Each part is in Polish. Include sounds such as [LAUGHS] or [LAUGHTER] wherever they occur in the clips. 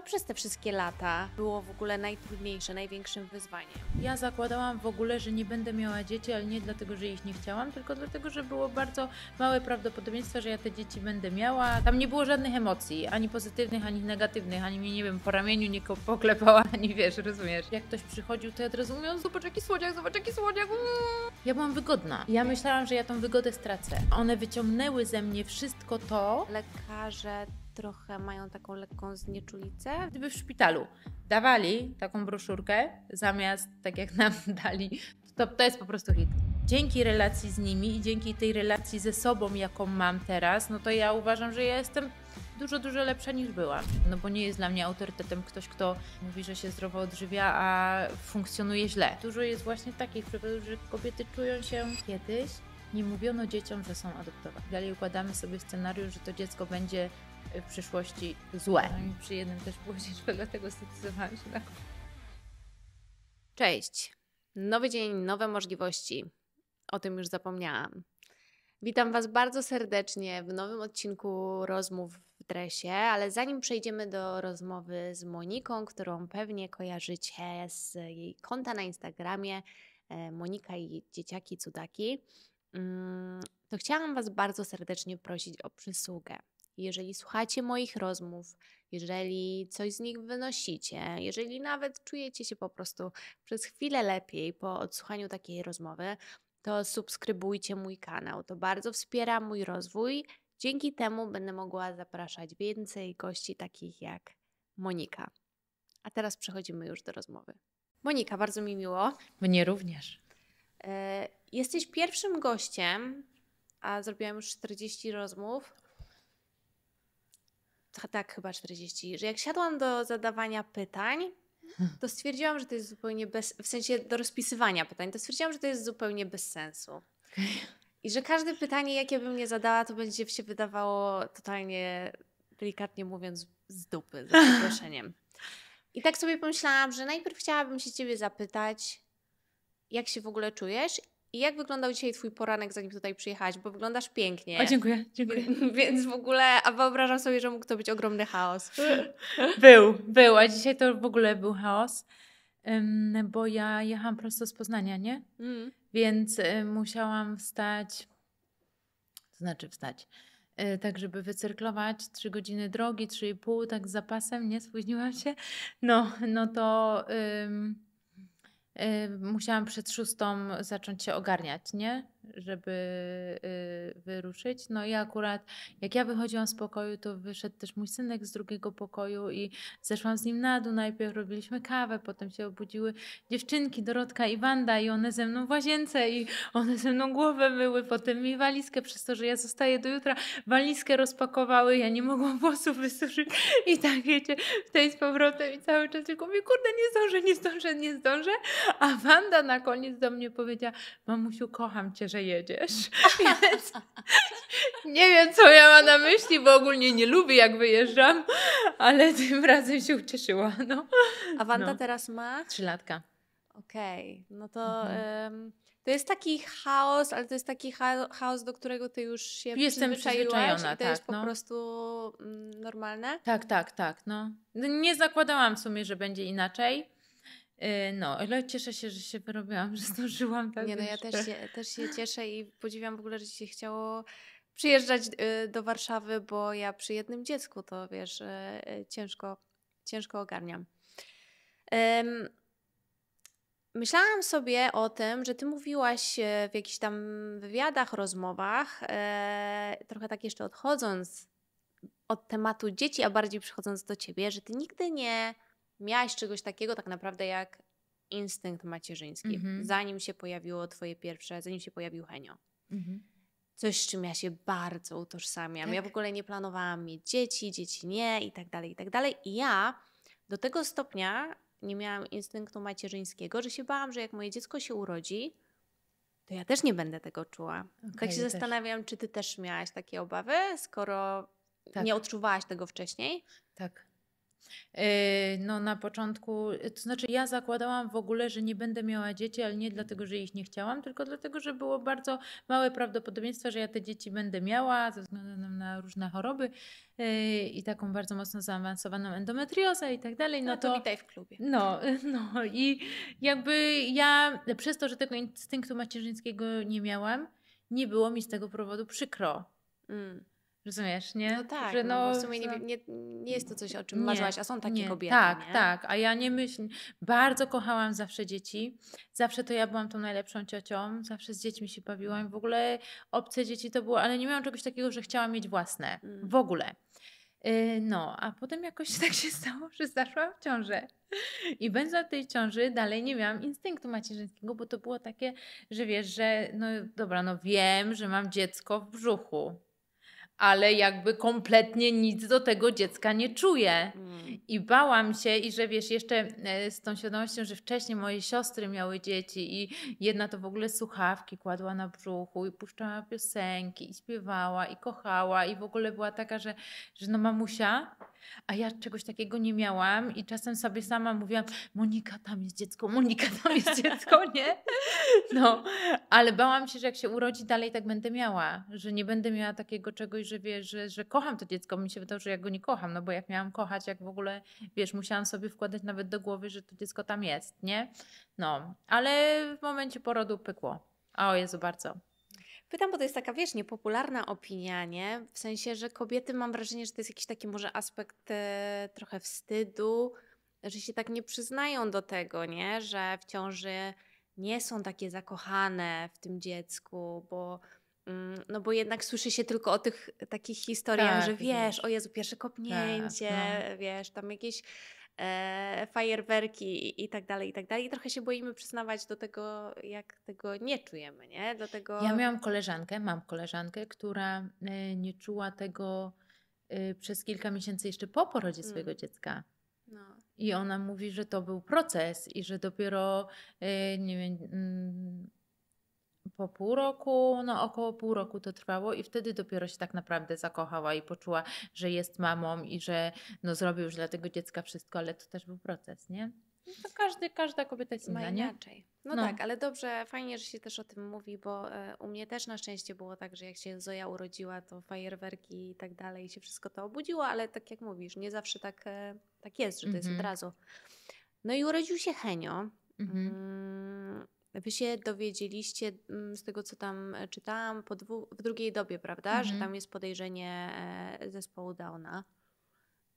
Co przez te wszystkie lata było w ogóle najtrudniejsze, największym wyzwaniem? Ja zakładałam w ogóle, że nie będę miała dzieci, ale nie dlatego, że ich nie chciałam, tylko dlatego, że było bardzo małe prawdopodobieństwo, że ja te dzieci będę miała. Tam nie było żadnych emocji, ani pozytywnych, ani negatywnych, ani mnie, nie wiem, po ramieniu nie poklepała, [LAUGHS] ani wiesz, rozumiesz. Jak ktoś przychodził, to ja od razu mówię, zobacz jaki słodziak, zobacz jaki słodziak. Mm. Ja byłam wygodna. Ja myślałam, że ja tą wygodę stracę. One wyciągnęły ze mnie wszystko to, Lekarze trochę mają taką lekką znieczulicę. gdyby w szpitalu dawali taką broszurkę zamiast tak jak nam [LAUGHS] dali, to to jest po prostu hit. Dzięki relacji z nimi i dzięki tej relacji ze sobą, jaką mam teraz, no to ja uważam, że ja jestem dużo, dużo lepsza niż byłam. No bo nie jest dla mnie autorytetem ktoś, kto mówi, że się zdrowo odżywia, a funkcjonuje źle. Dużo jest właśnie takich przypadków, że kobiety czują się kiedyś nie mówiono dzieciom, że są adoptowane. Dalej układamy sobie scenariusz, że to dziecko będzie w przyszłości złe. No i przy jednym też było ciężko, [LAUGHS] dlatego zdecydowałam się na Cześć. Nowy dzień, nowe możliwości. O tym już zapomniałam. Witam Was bardzo serdecznie w nowym odcinku rozmów w dresie, ale zanim przejdziemy do rozmowy z Moniką, którą pewnie kojarzycie z jej konta na Instagramie, e, Monika i dzieciaki cudaki, mm, to chciałam Was bardzo serdecznie prosić o przysługę. Jeżeli słuchacie moich rozmów, jeżeli coś z nich wynosicie, jeżeli nawet czujecie się po prostu przez chwilę lepiej po odsłuchaniu takiej rozmowy, to subskrybujcie mój kanał. To bardzo wspiera mój rozwój. Dzięki temu będę mogła zapraszać więcej gości takich jak Monika. A teraz przechodzimy już do rozmowy. Monika, bardzo mi miło. Mnie również. E, Jesteś pierwszym gościem, a zrobiłam już 40 rozmów. Ta- Tak, chyba 40. Że jak siadłam do zadawania pytań, to stwierdziłam, że to jest zupełnie bez. W sensie do rozpisywania pytań, to stwierdziłam, że to jest zupełnie bez sensu. I że każde pytanie, jakie bym nie zadała, to będzie się wydawało totalnie, delikatnie mówiąc, z dupy, [LAUGHS] za przeproszeniem. I tak sobie pomyślałam, że najpierw chciałabym się ciebie zapytać, jak się w ogóle czujesz i jak wyglądał dzisiaj twój poranek, zanim tutaj przyjechałaś, bo wyglądasz pięknie. O, dziękuję, dziękuję. [LAUGHS] Więc w ogóle, a wyobrażam sobie, że mógł to być ogromny chaos. [LAUGHS] Był, był, a dzisiaj to w ogóle był chaos, bo ja jechałam prosto z Poznania, nie? Mm. Więc y, musiałam wstać, to znaczy wstać, y, tak żeby wycyrklować 3 godziny drogi, 3,5, tak z zapasem, nie? Spóźniłam się. No, no to ym, musiałam przed szóstą zacząć się ogarniać, nie? Żeby y, wyruszyć. No i akurat jak ja wychodziłam z pokoju, to wyszedł też mój synek z drugiego pokoju i zeszłam z nim na dół. Najpierw robiliśmy kawę, potem się obudziły dziewczynki, Dorotka i Wanda i one ze mną w łazience i one ze mną głowę myły, potem mi walizkę, przez to, że ja zostaję do jutra, walizkę rozpakowały, ja nie mogłam włosów wysuszyć i tak wiecie, w tej z powrotem i cały czas tylko mówię, kurde, nie zdążę, nie zdążę, nie zdążę, a Wanda na koniec do mnie powiedziała, mamusiu, kocham cię, że jedziesz. [LAUGHS] Więc nie wiem, co miała na myśli, bo ogólnie nie lubię, jak wyjeżdżam, ale tym razem się ucieszyła, no. A Wanda No. teraz ma? Trzylatka. Okej, no to Mhm. to jest taki chaos, ale to jest taki cha- chaos, do którego ty już się Jestem przyzwyczajona, i to jest tak, po no. prostu mm, normalne. Tak, tak, tak. No. No, Nie zakładałam w sumie, że będzie inaczej. Yy, No, ale cieszę się, że się wyrobiłam, że zdążyłam tak Nie no, ja jeszcze. też się, też się cieszę i podziwiam w ogóle, że ci się chciało przyjeżdżać y, do Warszawy, bo ja przy jednym dziecku to wiesz, y, y, ciężko, ciężko ogarniam. Myślałam sobie o tym, że ty mówiłaś w jakichś tam wywiadach, rozmowach, e, trochę tak jeszcze odchodząc od tematu dzieci, a bardziej przychodząc do ciebie, że ty nigdy nie miałaś czegoś takiego tak naprawdę jak instynkt macierzyński, Mhm. zanim się pojawiło twoje pierwsze, zanim się pojawił Henio. Mhm. Coś, z czym ja się bardzo utożsamiam. Ja w Tak. ogóle nie planowałam mieć dzieci, dzieci nie i tak dalej, i tak dalej. I ja do tego stopnia nie miałam instynktu macierzyńskiego, że się bałam, że jak moje dziecko się urodzi, to ja też nie będę tego czuła. tak Okej, się też. zastanawiam, czy ty też miałaś takie obawy, skoro Tak. nie odczuwałaś tego wcześniej? Tak. No na początku, to znaczy ja zakładałam w ogóle, że nie będę miała dzieci, ale nie dlatego, że ich nie chciałam, tylko dlatego, że było bardzo małe prawdopodobieństwo, że ja te dzieci będę miała ze względu na różne choroby yy, i taką bardzo mocno zaawansowaną endometriozę i tak dalej. No, no to, to witaj w klubie. No, [LAUGHS] no i jakby ja przez to, że tego instynktu macierzyńskiego nie miałam, nie było mi z tego powodu przykro. Mm. Rozumiesz, nie? No tak, że no, no w sumie nie, nie, nie, jest to coś, o czym nie, marzyłaś, a są takie nie, kobiety, Tak, nie? tak, a ja nie myślę, bardzo kochałam zawsze dzieci, zawsze to ja byłam tą najlepszą ciocią, zawsze z dziećmi się bawiłam, w ogóle obce dzieci to było, ale nie miałam czegoś takiego, że chciałam mieć własne, mm. w ogóle. Yy, no, a potem jakoś [LAUGHS] tak się stało, że zaszłam w ciążę. I będąc w tej ciąży, dalej nie miałam instynktu macierzyńskiego, bo to było takie, że wiesz, że no dobra, no wiem, że mam dziecko w brzuchu ale jakby kompletnie nic do tego dziecka nie czuję. I bałam się, i że wiesz, jeszcze e, z tą świadomością, że wcześniej moje siostry miały dzieci i jedna to w ogóle słuchawki kładła na brzuchu i puszczała piosenki i śpiewała i kochała i w ogóle była taka, że, że no mamusia, a ja czegoś takiego nie miałam i czasem sobie sama mówiłam, Monika, tam jest dziecko, Monika, tam jest dziecko, [LAUGHS] nie? No, ale bałam się, że jak się urodzi, dalej tak będę miała, że nie będę miała takiego czegoś, że wiesz, że, że kocham to dziecko. Mi się wydaje, że ja go nie kocham, no bo jak miałam kochać, jak w ogóle, wiesz, musiałam sobie wkładać nawet do głowy, że to dziecko tam jest, nie? No, ale w momencie porodu pykło. O Jezu, bardzo. Pytam, bo to jest taka, wiesz, niepopularna opinia, nie? W sensie, że kobiety, mam wrażenie, że to jest jakiś taki może aspekt e, trochę wstydu, że się tak nie przyznają do tego, nie? Że w ciąży nie są takie zakochane w tym dziecku, bo mm, no bo jednak słyszy się tylko o tych takich historiach, tak, że wiesz, o Jezu, pierwsze kopnięcie, tak, no. wiesz, tam jakieś e, fajerwerki i tak dalej, i tak dalej. I trochę się boimy przyznawać do tego, jak tego nie czujemy, nie? Do tego... Ja miałam koleżankę, mam koleżankę, która e, nie czuła tego e, przez kilka miesięcy jeszcze po porodzie swojego mm. dziecka. No. I ona mówi, że to był proces i że dopiero, e, nie wiem, mm, po pół roku, no około pół roku to trwało i wtedy dopiero się tak naprawdę zakochała i poczuła, że jest mamą i że no zrobił już dla tego dziecka wszystko, ale to też był proces, nie? No to każdy, każda kobieta jest inna, nie? inaczej. No, no, tak, ale dobrze, fajnie, że się też o tym mówi, bo e, u mnie też na szczęście było tak, że jak się Zoja urodziła, to fajerwerki i tak dalej, się wszystko to obudziło, ale tak jak mówisz, nie zawsze tak, e, tak jest, że to jest od mhm. razu. No i urodził się Henio. Mhm. Mm, Wy się dowiedzieliście mm, z tego, co tam e, czytałam, po dwu, w drugiej dobie, prawda? Mhm. Że tam jest podejrzenie e, zespołu Downa.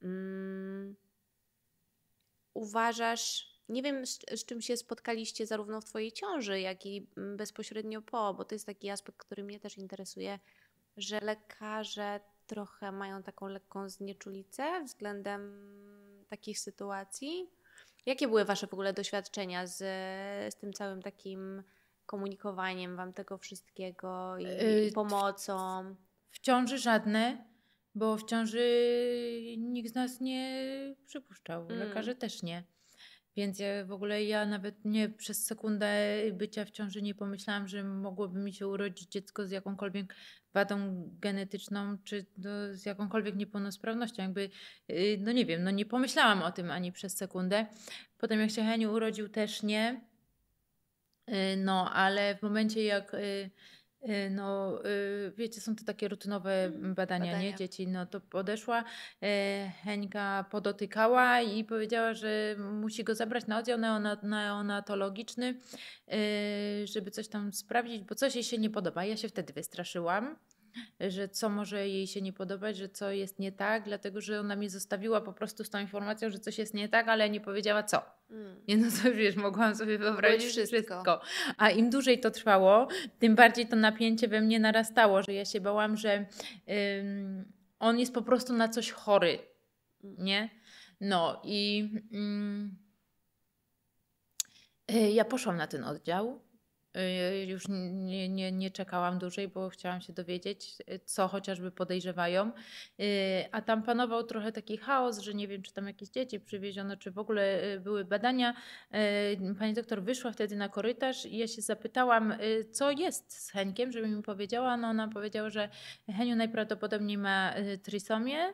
Um, uważasz, nie wiem z, z, czym się spotkaliście zarówno w Twojej ciąży, jak i mm, bezpośrednio po, bo to jest taki aspekt, który mnie też interesuje, że lekarze trochę mają taką lekką znieczulicę względem takich sytuacji Jakie były Wasze w ogóle doświadczenia z, z tym całym takim komunikowaniem Wam tego wszystkiego i, i y, pomocą? W ciąży żadne, bo w ciąży nikt z nas nie przypuszczał, mm. lekarze też nie. Więc ja w ogóle ja nawet nie przez sekundę bycia w ciąży nie pomyślałam, że mogłoby mi się urodzić dziecko z jakąkolwiek wadą genetyczną, czy z jakąkolwiek niepełnosprawnością. Jakby, y, no nie wiem, no nie pomyślałam o tym ani przez sekundę. Potem jak się Heniu urodził też nie. Y, no, ale w momencie jak Y, no, y, wiecie, są to takie rutynowe badania, badania, nie? Dzieci, no to podeszła, y, Heńka podotykała i powiedziała, że musi go zabrać na oddział neonatologiczny, żeby coś tam sprawdzić, bo coś jej się nie podoba. Ja się wtedy wystraszyłam że co może jej się nie podobać, że co jest nie tak, dlatego że ona mi zostawiła po prostu z tą informacją, że coś jest nie tak, ale nie powiedziała co. Mm. Nie, no to wiesz, mogłam sobie wyobrazić wszystko. wszystko. A im dłużej to trwało, tym bardziej to napięcie we mnie narastało, że ja się bałam, że ym, on jest po prostu na coś chory, mm. nie? No i ym, y, ja poszłam na ten oddział już nie, nie, nie czekałam dłużej, bo chciałam się dowiedzieć, y, co chociażby podejrzewają. Y, a tam panował trochę taki chaos, że nie wiem, czy tam jakieś dzieci przywieziono, czy w ogóle były badania. Pani doktor wyszła wtedy na korytarz i ja się zapytałam, co jest z Henkiem, żeby mi powiedziała. No ona powiedziała, że Heniu najprawdopodobniej ma trisomię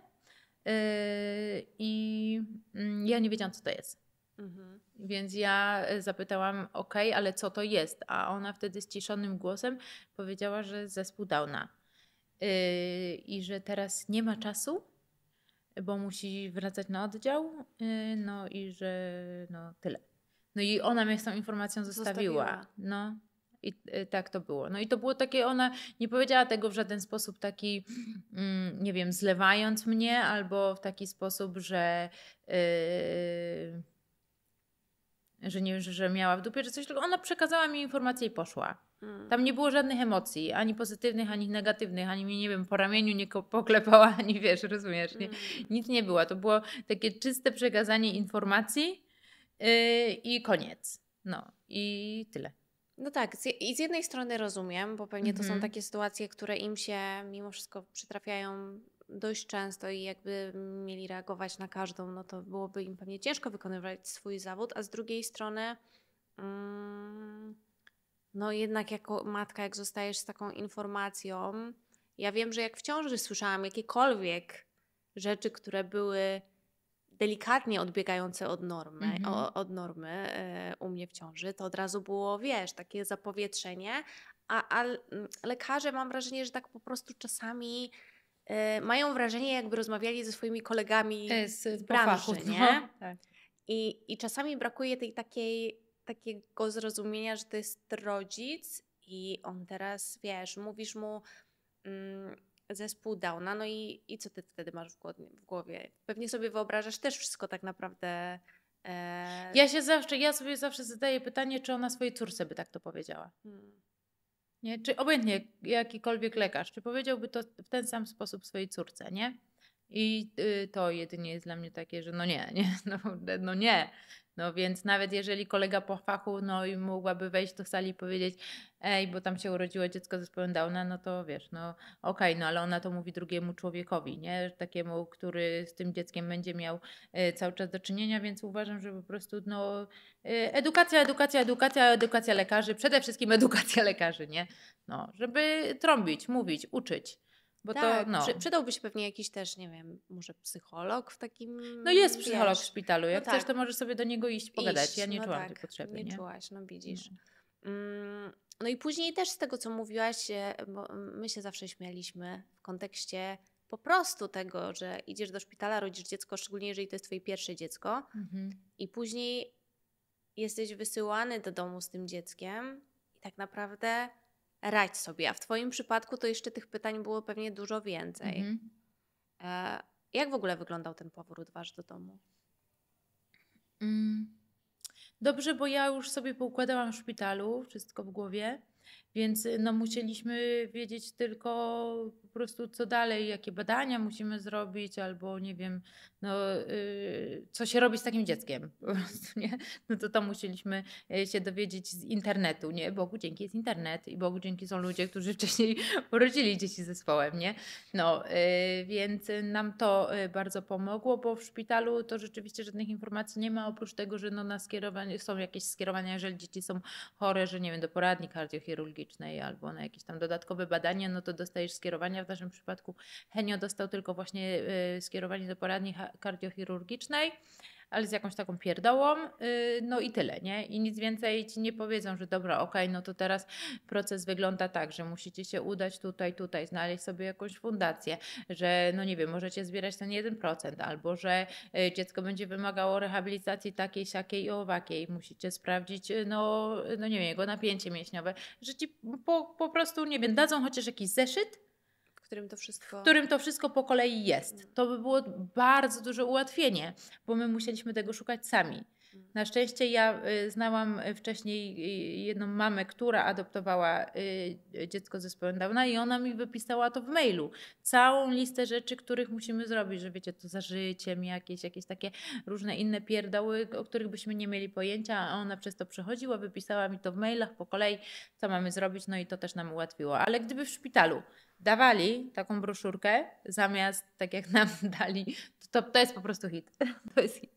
I mm, ja nie wiedziałam, co to jest. Mhm. Więc ja zapytałam, ok, ale co to jest? A ona wtedy ściszonym głosem powiedziała, że zespół Downa. I że teraz nie ma czasu, bo musi wracać na oddział. No i że no tyle. No i ona mnie z tą informacją zostawiła. zostawiła. No. I y, tak to było. No i to było takie, ona nie powiedziała tego w żaden sposób taki, mm, nie wiem, zlewając mnie, albo w taki sposób, że. Że nie że, że miała w dupie, czy coś, tylko ona przekazała mi informację i poszła. Mm. Tam nie było żadnych emocji, ani pozytywnych, ani negatywnych, ani mnie, nie wiem, po ramieniu nie poklepała, [LAUGHS] ani wiesz, rozumiesz, nie? Mm. nic nie było. To było takie czyste przekazanie informacji yy, i koniec. No i tyle. No tak, i z jednej strony rozumiem, bo pewnie to są mhm. takie sytuacje, które im się mimo wszystko przytrafiają dość często i jakby mieli reagować na każdą, no to byłoby im pewnie ciężko wykonywać swój zawód, a z drugiej strony, mm, no jednak jako matka, jak zostajesz z taką informacją, ja wiem, że jak w ciąży słyszałam jakiekolwiek rzeczy, które były delikatnie odbiegające od normy, mm -hmm. o, od normy e, u mnie w ciąży, to od razu było, wiesz, takie zapowietrzenie, a, a lekarze mam wrażenie, że tak po prostu czasami mają wrażenie, jakby rozmawiali ze swoimi kolegami e, z, z branży, fachu, nie? No, [LAUGHS] tak. I, I czasami brakuje tej takiej, takiego zrozumienia, że to jest rodzic i on teraz, wiesz, mówisz mu... Mm, zespół Downa, no i, i co ty wtedy masz w głowie, w głowie? Pewnie sobie wyobrażasz też wszystko tak naprawdę. E... Ja się zawsze, ja sobie zawsze zadaję pytanie, czy ona swojej córce by tak to powiedziała. Hmm. Nie? Czy obojętnie jakikolwiek lekarz, czy powiedziałby to w ten sam sposób swojej córce, nie? I y, to jedynie jest dla mnie takie, że no nie, nie, [LAUGHS] no, no nie. No więc nawet jeżeli kolega po fachu, no i mogłaby wejść do sali i powiedzieć, ej, bo tam się urodziło dziecko ze zespołem no to wiesz, no okej, okay, no ale ona to mówi drugiemu człowiekowi, nie? Takiemu, który z tym dzieckiem będzie miał e, cały czas do czynienia, więc uważam, że po prostu no e, edukacja, edukacja, edukacja, edukacja lekarzy, przede wszystkim edukacja [LAUGHS] lekarzy, nie? No, żeby trąbić, mówić, uczyć. Bo tak, to, no. Przy, przydałby się pewnie jakiś też, nie wiem, może psycholog w takim. No jest psycholog wiesz, w szpitalu. Jak no chcesz, tak. to możesz sobie do niego iść pogadać. Iść, ja nie no czułam tak, tej potrzeby. Nie, nie czułaś, no widzisz. No. Mm, no i później też z tego, co mówiłaś, e, bo my się zawsze śmialiśmy w kontekście po prostu tego, że idziesz do szpitala, rodzisz dziecko, szczególnie jeżeli to jest twoje pierwsze dziecko, mhm. i później jesteś wysyłany do domu z tym dzieckiem i tak naprawdę radź sobie. A w Twoim przypadku to jeszcze tych pytań było pewnie dużo więcej. Mhm. E, jak w ogóle wyglądał ten powrót Wasz do domu? Mm. Dobrze, bo ja już sobie poukładałam w szpitalu, wszystko w głowie. Więc y, no, musieliśmy wiedzieć tylko po prostu, co dalej, jakie badania musimy zrobić, albo nie wiem, no, yy, co się robi z takim dzieckiem. Po prostu, nie? No to tam musieliśmy y, się dowiedzieć z internetu, nie? Bogu dzięki jest internet i Bogu dzięki są ludzie, którzy [LAUGHS] wcześniej urodzili dzieci zespołem, nie? No, yy, więc nam to y, bardzo pomogło, bo w szpitalu to rzeczywiście żadnych informacji nie ma, oprócz tego, że no, na skierowanie, są jakieś skierowania, jeżeli dzieci są chore, że nie wiem, do poradni albo na jakieś tam dodatkowe badania, no to dostajesz skierowania. W naszym przypadku Henio dostał tylko właśnie y, skierowanie do poradni kardiochirurgicznej ale z jakąś taką pierdołą, y, no i tyle, nie? I nic więcej ci nie powiedzą, że dobra, okej, okay, no to teraz proces wygląda tak, że musicie się udać tutaj, tutaj, znaleźć sobie jakąś fundację, że no nie wiem, możecie zbierać ten 1%, albo że y, dziecko będzie wymagało rehabilitacji takiej, siakiej i owakiej, musicie sprawdzić, y, no, no nie wiem, jego napięcie mięśniowe, że ci po, po prostu, nie wiem, dadzą chociaż jakiś zeszyt, którym to wszystko... W którym to wszystko po kolei jest. To by było bardzo duże ułatwienie, bo my musieliśmy tego szukać sami. Mm. Na szczęście ja y, znałam wcześniej y, jedną mamę, która adoptowała y, dziecko ze zespołem Downa i ona mi wypisała to w mailu. Całą listę rzeczy, których musimy zrobić, że wiecie, to za życiem, jakieś, jakieś takie różne inne pierdoły, o których byśmy nie mieli pojęcia, a ona przez to przechodziła, wypisała mi to w mailach po kolei, co mamy zrobić, no i to też nam ułatwiło. Ale gdyby w szpitalu dawali taką broszurkę, zamiast tak jak nam [LAUGHS] dali, to, to jest po prostu hit. [LAUGHS] To jest hit.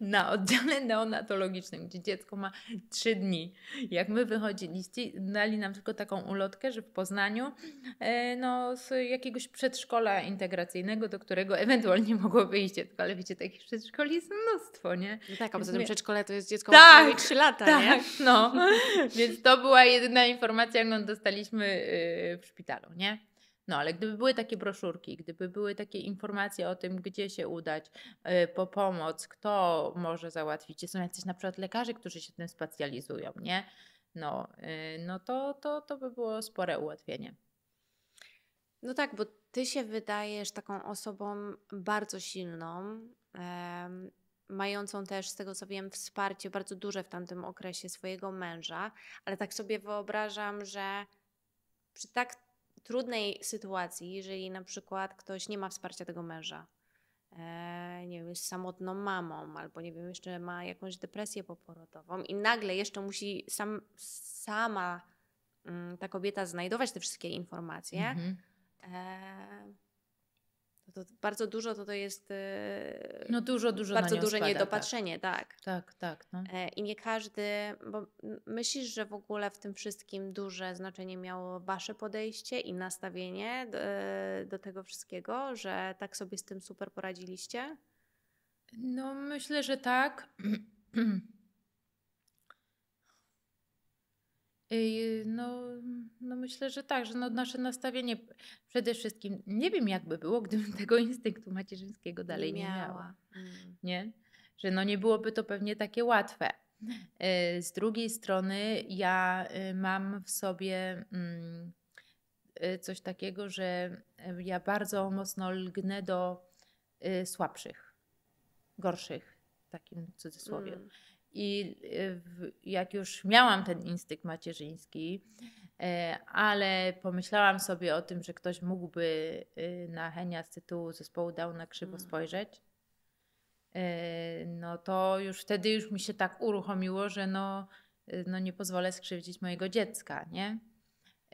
na oddziale neonatologicznym, gdzie dziecko ma trzy dni. Jak my wychodziliście, dali nam tylko taką ulotkę, że w Poznaniu e, no, z jakiegoś przedszkola integracyjnego, do którego ewentualnie [LAUGHS] mogło wyjść dziecko, ale wiecie, takich przedszkoli jest mnóstwo, nie? No tak, a poza tym Nie. przedszkole to jest dziecko Tak, tak, 3 lata, Tak, nie? no. [LAUGHS] Więc to była jedyna informacja, jaką dostaliśmy yy, w szpitalu, nie? No, ale gdyby były takie broszurki, gdyby były takie informacje o tym, gdzie się udać yy, po pomoc, kto może załatwić, są jacyś na przykład lekarze, którzy się tym specjalizują, nie? No, yy, no to, to, to by było spore ułatwienie. No tak, bo ty się wydajesz taką osobą bardzo silną, em, mającą też, z tego co wiem, wsparcie bardzo duże w tamtym okresie swojego męża, ale tak sobie wyobrażam, że przy tak trudnej sytuacji, jeżeli na przykład ktoś nie ma wsparcia tego męża, e, nie wiem, jest samotną mamą, albo nie wiem, jeszcze ma jakąś depresję poporodową i nagle jeszcze musi sam, sama mm, ta kobieta znajdować te wszystkie informacje, Mhm. To, to bardzo dużo to, to jest e, No dużo, dużo bardzo duże spada, niedopatrzenie, tak. Tak, tak, no. E, I nie każdy, bo myślisz, że w ogóle w tym wszystkim duże znaczenie miało wasze podejście i nastawienie do, e, do tego wszystkiego, że tak sobie z tym super poradziliście? No, myślę, że tak. [CLEARS THROAT] Ej, No, no myślę, że tak, że no nasze nastawienie przede wszystkim, nie wiem jakby było, gdybym [LAUGHS] tego instynktu macierzyńskiego dalej nie miała, Mm. nie? Że no nie byłoby to pewnie takie łatwe. E, Z drugiej strony ja e, mam w sobie mm, coś takiego, że ja bardzo mocno lgnę do słabszych, gorszych, w takim cudzysłowie. Mm. I y, jak już miałam ten instynkt macierzyński, e, ale pomyślałam sobie o tym, że ktoś mógłby y, na Henia z tytułu zespołu Downa krzywo Mm. spojrzeć, e, no to już wtedy już mi się tak uruchomiło, że no, y, no nie pozwolę skrzywdzić mojego dziecka, nie?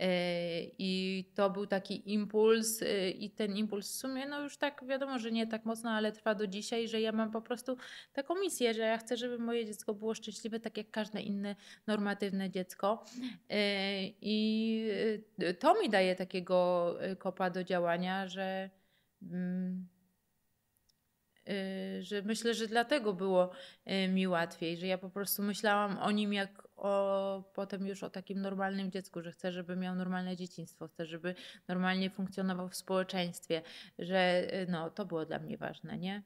E, I to był taki impuls, y, i ten impuls w sumie, no już tak wiadomo, że nie tak mocno, ale trwa do dzisiaj, że ja mam po prostu taką misję, że ja chcę, żeby moje dziecko było szczęśliwe, tak jak każde inne normatywne dziecko. E, I to mi daje takiego kopa do działania, że. mm, Że myślę, że dlatego było mi łatwiej, że ja po prostu myślałam o nim jak o potem już o takim normalnym dziecku, że chcę, żeby miał normalne dzieciństwo, chcę, żeby normalnie funkcjonował w społeczeństwie, że y, no, to było dla mnie ważne, nie?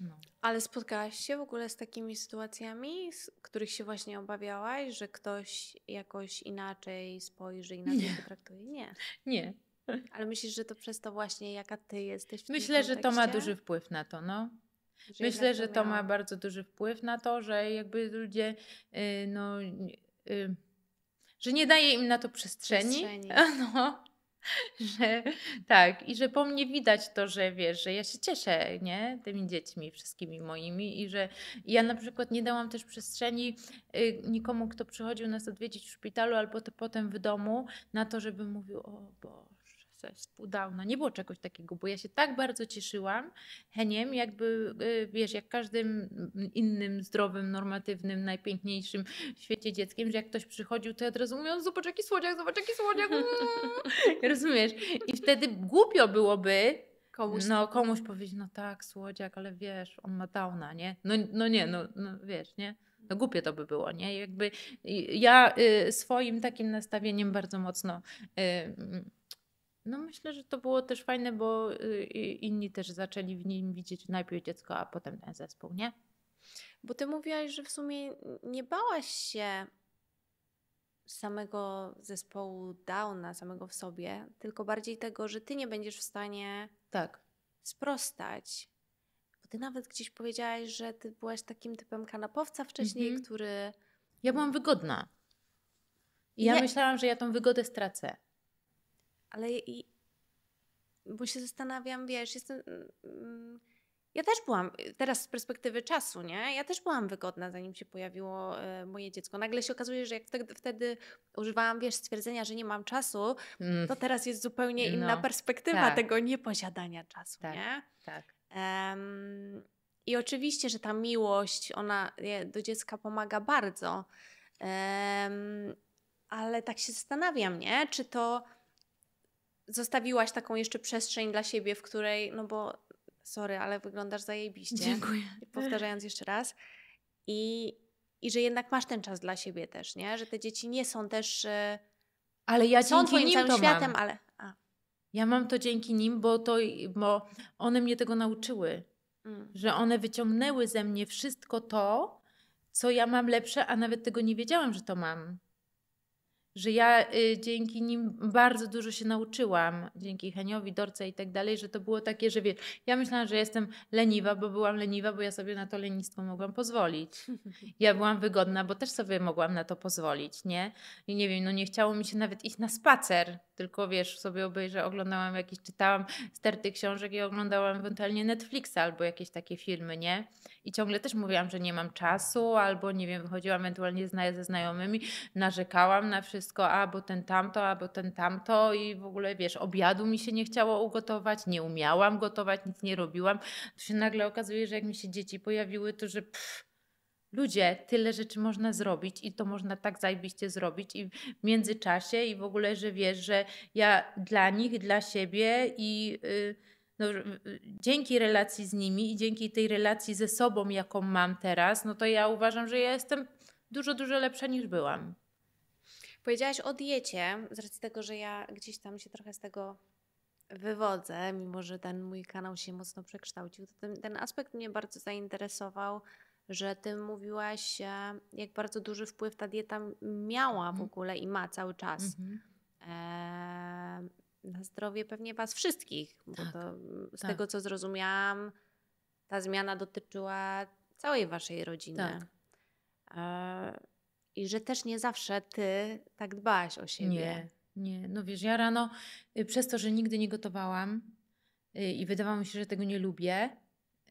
No. Ale spotkałaś się w ogóle z takimi sytuacjami, z których się właśnie obawiałaś, że ktoś jakoś inaczej spojrzy, inaczej Nie. potraktuje? Nie. Nie. Ale myślisz, że to przez to właśnie, jaka ty jesteś w tym Myślę, że to ma duży wpływ na to, no. Że Myślę, że to ma bardzo duży wpływ na to, że jakby ludzie, y, no, y, że nie daje im na to przestrzeni. Przestrzeni. [LAUGHS] No, że tak, i że po mnie widać to, że wiesz, że ja się cieszę, nie, tymi dziećmi, wszystkimi moimi, i że ja na przykład nie dałam też przestrzeni y, nikomu, kto przychodził nas odwiedzić w szpitalu albo to potem w domu, na to, żeby mówił, o Boże, zespół Downa. Nie było czegoś takiego, bo ja się tak bardzo cieszyłam Heniem, jakby, y, wiesz, jak każdym innym zdrowym, normatywnym, najpiękniejszym w świecie dzieckiem, że jak ktoś przychodził, to ja od razu mówią, zobacz jaki słodziak, zobacz jaki słodziak. mm. [LAUGHS] Rozumiesz? I wtedy głupio byłoby komuś. no, komuś powiedzieć, no tak, słodziak, ale wiesz, on ma downa, nie? No, no nie, no, no wiesz, nie? No głupie to by było, nie? Jakby ja y, swoim takim nastawieniem bardzo mocno y, no myślę, że to było też fajne, bo y, inni też zaczęli w nim widzieć najpierw dziecko, a potem ten zespół, nie? Bo ty mówiłaś, że w sumie nie bałaś się samego zespołu Downa, samego w sobie, tylko bardziej tego, że ty nie będziesz w stanie Tak. sprostać. Bo ty nawet gdzieś powiedziałaś, że ty byłaś takim typem kanapowca wcześniej, Mhm. który. Ja byłam wygodna. I ja Nie- myślałam, że ja tą wygodę stracę. Ale i. Bo się zastanawiam, wiesz, jestem. mm, Ja też byłam, teraz z perspektywy czasu, nie? Ja też byłam wygodna, zanim się pojawiło e, moje dziecko. Nagle się okazuje, że jak wtedy, wtedy używałam, wiesz, stwierdzenia, że nie mam czasu, Mm, to teraz jest zupełnie inna No, perspektywa tak. tego nieposiadania czasu, Tak. nie? tak. Em, I oczywiście, że ta miłość, ona do dziecka pomaga bardzo. Um, ale tak się zastanawiam, nie? Czy to zostawiłaś taką jeszcze przestrzeń dla siebie, w której, no bo sorry, ale wyglądasz zajebiście. Dziękuję. Powtarzając jeszcze raz. I, I że jednak masz ten czas dla siebie też, nie? Że te dzieci nie są też... E, ale ja są twoim nim całym światem, mam. ale... A. Ja mam to dzięki nim, bo, to, bo one mnie tego nauczyły. Mm. Że one wyciągnęły ze mnie wszystko to, co ja mam lepsze, a nawet tego nie wiedziałam, że to mam że ja y, dzięki nim bardzo dużo się nauczyłam, dzięki Heniowi, Dorce i tak dalej, że to było takie, że wiesz, ja myślałam, że jestem leniwa, bo byłam leniwa, bo ja sobie na to lenistwo mogłam pozwolić. Ja byłam wygodna, bo też sobie mogłam na to pozwolić, nie? I nie wiem, no nie chciało mi się nawet iść na spacer, tylko wiesz, sobie obejrzę, oglądałam jakieś, czytałam sterty książek i oglądałam ewentualnie Netflixa albo jakieś takie filmy, nie? I ciągle też mówiłam, że nie mam czasu, albo nie wiem, wychodziłam ewentualnie ze znajomymi, narzekałam na wszystko, albo ten tamto, albo ten tamto i w ogóle wiesz, obiadu mi się nie chciało ugotować, nie umiałam gotować, nic nie robiłam. To się nagle okazuje, że jak mi się dzieci pojawiły, to że pff, ludzie, tyle rzeczy można zrobić i to można tak zajebiście zrobić i w międzyczasie i w ogóle, że wiesz, że ja dla nich, dla siebie i yy, no, dzięki relacji z nimi i dzięki tej relacji ze sobą, jaką mam teraz, no to ja uważam, że ja jestem dużo, dużo lepsza niż byłam. Powiedziałaś o diecie, z racji tego, że ja gdzieś tam się trochę z tego wywodzę, mimo że ten mój kanał się mocno przekształcił, to ten, ten aspekt mnie bardzo zainteresował, że ty mówiłaś, e, jak bardzo duży wpływ ta dieta miała w mhm. ogóle i ma cały czas. Mhm. E, na zdrowie pewnie Was wszystkich, bo tak, to z tak. tego co zrozumiałam, ta zmiana dotyczyła całej Waszej rodziny. Tak. I że też nie zawsze Ty tak dbałaś o siebie. Nie, nie. No wiesz, ja rano, y, przez to, że nigdy nie gotowałam y, i wydawało mi się, że tego nie lubię,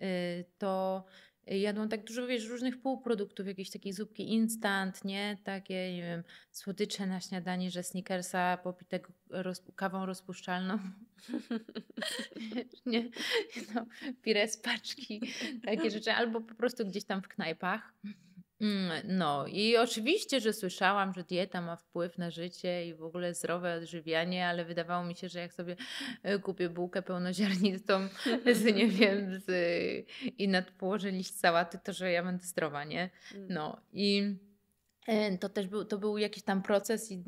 y, to jadłam tak dużo, wiesz, różnych półproduktów, jakieś takie zupki instant, nie? Takie, nie wiem, słodycze na śniadanie, że snickersa popitego roz, kawą rozpuszczalną. [LAUGHS] nie? No, pire z paczki, takie rzeczy, albo po prostu gdzieś tam w knajpach. Mm, no i oczywiście, że słyszałam, że dieta ma wpływ na życie i w ogóle zdrowe odżywianie, ale wydawało mi się, że jak sobie e, kupię bułkę pełnoziarnistą [LAUGHS] z, nie wiem, z, i nad położę liść sałaty, to że ja będę zdrowa, nie? Mm. No i e, to też był, to był jakiś tam proces i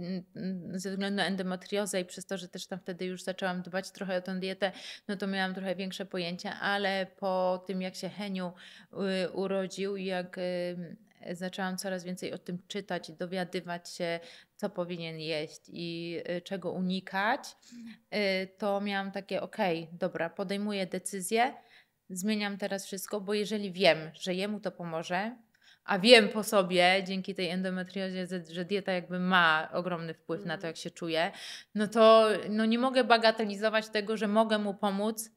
ze względu na endometriozę i przez to, że też tam wtedy już zaczęłam dbać trochę o tę dietę, no to miałam trochę większe pojęcie, ale po tym jak się Heniu y, urodził i jak zaczęłam coraz więcej o tym czytać i dowiadywać się, co powinien jeść i y, czego unikać, y, to miałam takie, okej, okay, dobra, podejmuję decyzję, zmieniam teraz wszystko, bo jeżeli wiem, że jemu to pomoże, a wiem po sobie, dzięki tej endometriozie, że dieta jakby ma ogromny wpływ na to, jak się czuję, no to no nie mogę bagatelizować tego, że mogę mu pomóc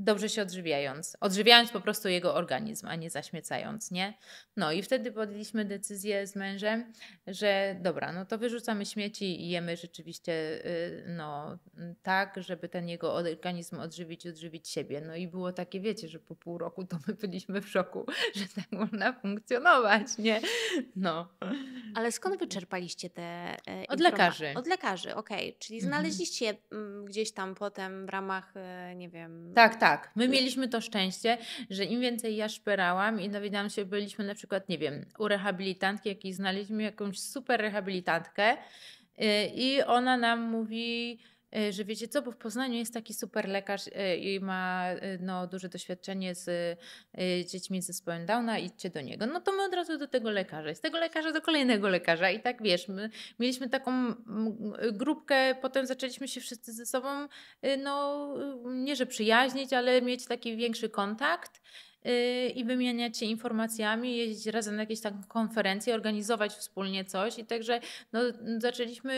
dobrze się odżywiając. Odżywiając po prostu jego organizm, a nie zaśmiecając, nie? No i wtedy podjęliśmy decyzję z mężem, że dobra, no to wyrzucamy śmieci i jemy rzeczywiście y, no tak, żeby ten jego organizm odżywić, odżywić siebie. No i było takie, wiecie, że po pół roku to my byliśmy w szoku, [LAUGHS] że tak można funkcjonować, nie? No. Ale skąd wyczerpaliście te e, Od lekarzy. Od lekarzy, okej. Okay. Czyli mhm. znaleźliście mhm. gdzieś tam potem w ramach, e, nie wiem... Tak, tak tak, my mieliśmy to szczęście, że im więcej ja szperałam i dowiedziałam się, byliśmy na przykład, nie wiem, u rehabilitantki, jakiej znaleźliśmy jakąś super rehabilitantkę y, i ona nam mówi, że wiecie co, bo w Poznaniu jest taki super lekarz y, i ma no, duże doświadczenie z dziećmi z zespołem Downa, idźcie do niego. No to my od razu do tego lekarza, z tego lekarza do kolejnego lekarza. I tak wiesz, my mieliśmy taką grupkę, potem zaczęliśmy się wszyscy ze sobą, no nie że przyjaźnić, ale mieć taki większy kontakt i wymieniać się informacjami, jeździć razem na jakieś tam konferencje, organizować wspólnie coś. I także no, zaczęliśmy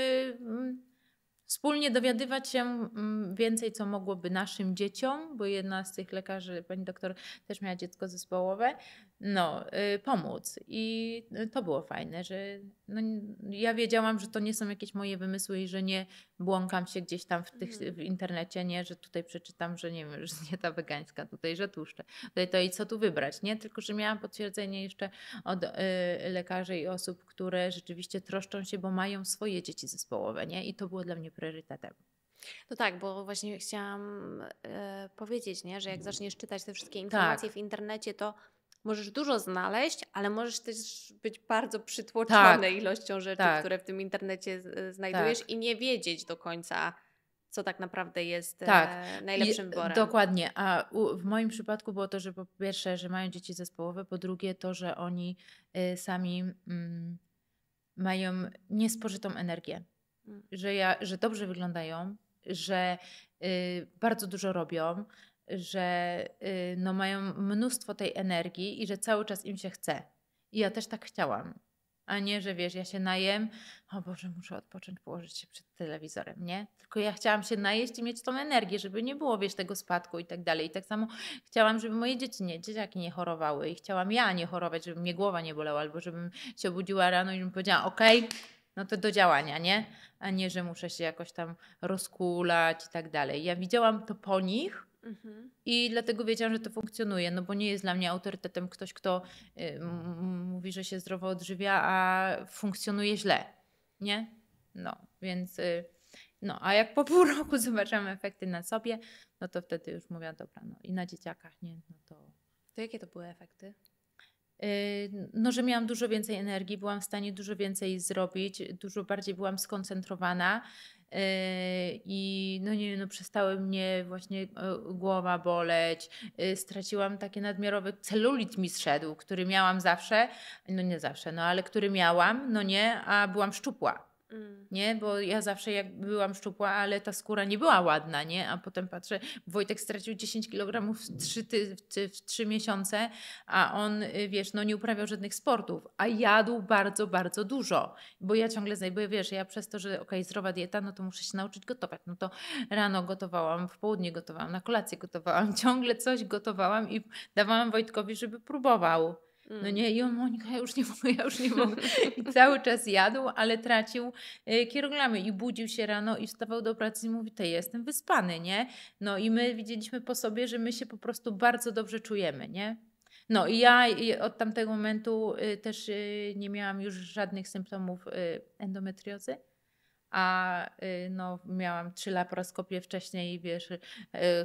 wspólnie dowiadywać się mm, więcej, co mogłoby naszym dzieciom, bo jedna z tych lekarzy, pani doktor, też miała dziecko zespołowe, no, y, pomóc. I to było fajne, że no, ja wiedziałam, że to nie są jakieś moje wymysły i że nie błąkam się gdzieś tam w, tych, Mhm. w internecie, nie, że tutaj przeczytam, że nie wiem, że dieta wegańska, tutaj, że tłuszcze, tutaj to i co tu wybrać, nie? Tylko, że miałam potwierdzenie jeszcze od y, lekarzy i osób, które rzeczywiście troszczą się, bo mają swoje dzieci zespołowe, nie? I to było dla mnie priorytetem. No tak, bo właśnie chciałam e, powiedzieć, nie, że jak zaczniesz czytać te wszystkie informacje w internecie, to możesz dużo znaleźć, ale możesz też być bardzo przytłoczony Tak. ilością rzeczy, Tak. które w tym internecie z- znajdujesz Tak. i nie wiedzieć do końca, co tak naprawdę jest Tak. e, najlepszym I, wyborem. Dokładnie. A u, w moim przypadku było to, że po pierwsze, że mają dzieci zespołowe, po drugie to, że oni y, sami mm, mają niespożytą energię. Mm. Że, ja, że dobrze wyglądają, że y, bardzo dużo robią, że y, no, mają mnóstwo tej energii i że cały czas im się chce. I ja też tak chciałam. A nie, że wiesz, ja się najem, o Boże, muszę odpocząć, położyć się przed telewizorem, nie? Tylko ja chciałam się najeść i mieć tą energię, żeby nie było, wiesz, tego spadku i tak dalej. I tak samo chciałam, żeby moje dzieci nie, dzieciaki nie chorowały i chciałam ja nie chorować, żeby mnie głowa nie bolała, albo żebym się obudziła rano i bym powiedziała, okej, no to do działania, nie? A nie, że muszę się jakoś tam rozkulać i tak dalej. Ja widziałam to po nich, Mhm. i dlatego wiedziałam, że to funkcjonuje, no bo nie jest dla mnie autorytetem ktoś, kto y, mówi, że się zdrowo odżywia, a funkcjonuje źle, nie? No, więc y, no, a jak po [LAUGHS] pół roku zobaczyłam efekty na sobie, no to wtedy już mówię, dobra, no i na dzieciakach, nie, no to... To jakie to były efekty? Y, No, że miałam dużo więcej energii, byłam w stanie dużo więcej zrobić, dużo bardziej byłam skoncentrowana y, i no nie wiem, no przestały mnie właśnie y, głowa boleć, y, straciłam taki nadmiarowy celulit mi zszedł, który miałam zawsze, no nie zawsze, no ale który miałam, no nie, a byłam szczupła. Mm. Nie, bo ja zawsze jak byłam szczupła, ale ta skóra nie była ładna, nie? A potem patrzę, Wojtek stracił 10 kg w 3, ty, w, ty, w 3 miesiące, a on, y, wiesz, no nie uprawiał żadnych sportów, a jadł bardzo, bardzo dużo. Bo ja ciągle znajduję, wiesz, ja przez to, że okej, zdrowa dieta, no to muszę się nauczyć gotować. No to rano gotowałam, w południe gotowałam, na kolację gotowałam, [LAUGHS] ciągle coś gotowałam i dawałam Wojtkowi, żeby próbował. No Mm. nie, i on, Monika, ja już nie mogę, ja już nie mogę. I cały czas jadł, ale tracił y, kilogramy i budził się rano i wstawał do pracy i mówi, to jestem wyspany, nie? No i my widzieliśmy po sobie, że my się po prostu bardzo dobrze czujemy, nie? No i ja od tamtego momentu y, też y, nie miałam już żadnych symptomów endometriozy. A y, no, miałam trzy laparoskopie wcześniej, wiesz, y,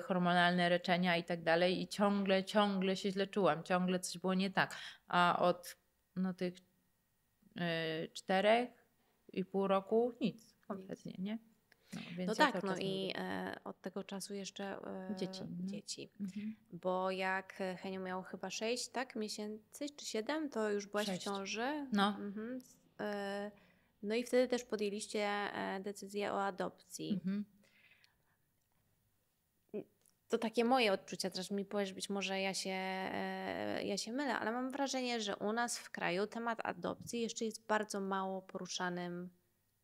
hormonalne leczenia i tak dalej i ciągle, ciągle się źle czułam, ciągle coś było nie tak. A od no, tych y, czterech i pół roku nic, kompletnie, nie? No, No ja tak, cały no i e, od tego czasu jeszcze e, Dzieci, no. dzieci. Mhm. Bo jak Heniu miał chyba 6, tak, miesięcy czy 7, to już byłaś Sześć. w ciąży. No. Mhm. E, No i wtedy też podjęliście e, decyzję o adopcji. Mhm. To takie moje odczucia, teraz mi powiesz, być może ja się, e, ja się mylę, ale mam wrażenie, że u nas w kraju temat adopcji jeszcze jest bardzo mało poruszanym